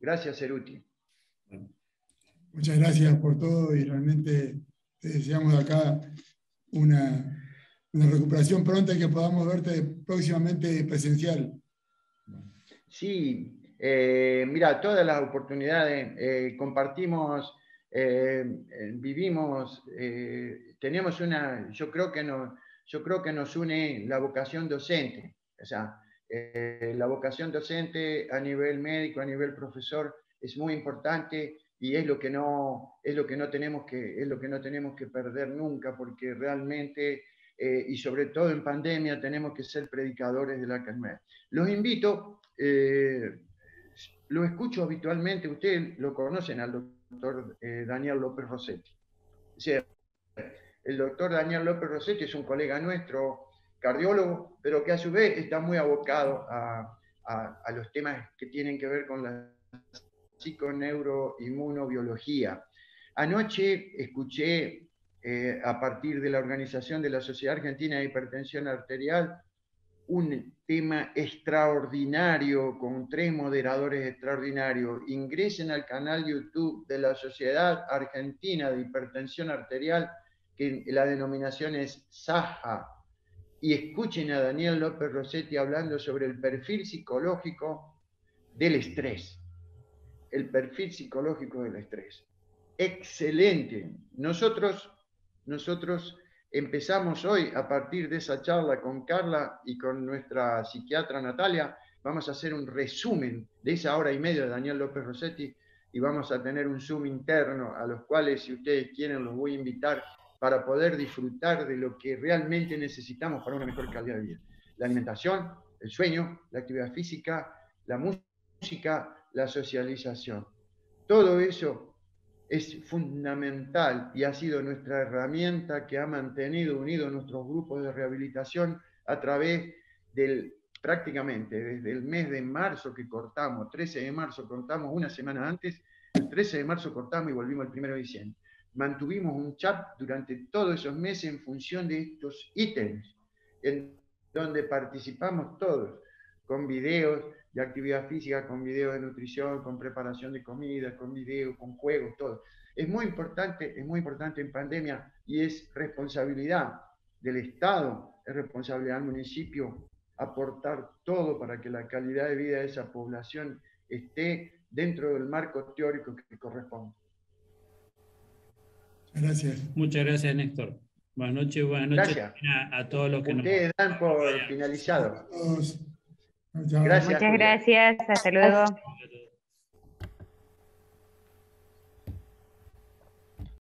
Gracias, Ceruti. Muchas gracias por todo y realmente te deseamos acá una una recuperación pronta y que podamos verte próximamente presencial. Sí, eh, mira, todas las oportunidades, eh, compartimos, eh, vivimos, tenemos una, yo creo, que nos, yo creo que nos une la vocación docente, o sea, la vocación docente a nivel médico, a nivel profesor, es muy importante y es lo que no, es lo que no, tenemos, que, es lo que no tenemos que perder nunca, porque realmente eh, y sobre todo en pandemia tenemos que ser predicadores de la enfermedad. Los invito, eh, lo escucho habitualmente, ustedes lo conocen al doctor eh, Daniel López Rossetti. el doctor Daniel López Rossetti es un colega nuestro, cardiólogo, pero que a su vez está muy abocado a, a los temas que tienen que ver con la psiconeuroinmunobiología. Anoche escuché eh, a partir de la organización de la Sociedad Argentina de Hipertensión Arterial, un tema extraordinario con tres moderadores extraordinarios. Ingresen al canal YouTube de la Sociedad Argentina de Hipertensión Arterial, que la denominación es SAHA, y escuchen a Daniel López Rossetti hablando sobre el perfil psicológico del estrés. El perfil psicológico del estrés. Excelente. Nosotros nosotros empezamos hoy, a partir de esa charla con Carla y con nuestra psiquiatra Natalia, vamos a hacer un resumen de esa hora y media de Daniel López Rossetti y vamos a tener un Zoom interno a los cuales, si ustedes quieren, los voy a invitar para poder disfrutar de lo que realmente necesitamos para una mejor calidad de vida. La alimentación, el sueño, la actividad física, la música, la socialización. Todo eso es fundamental y ha sido nuestra herramienta que ha mantenido unidos nuestros grupos de rehabilitación a través del prácticamente desde el mes de marzo que cortamos, 13 de marzo cortamos una semana antes, el 13 de marzo cortamos y volvimos el 1 de diciembre. Mantuvimos un chat durante todos esos meses en función de estos ítems, en donde participamos todos, con videos de actividad física, con videos de nutrición, con preparación de comida, con videos, con juegos, todo. Es muy importante, es muy importante en pandemia y es responsabilidad del Estado, es responsabilidad del municipio aportar todo para que la calidad de vida de esa población esté dentro del marco teórico que corresponde. Gracias. Muchas gracias, Néstor. Buenas noches, buenas noches A, todos los que Ustedes dan por finalizado. Gracias. Muchas gracias. Hasta luego.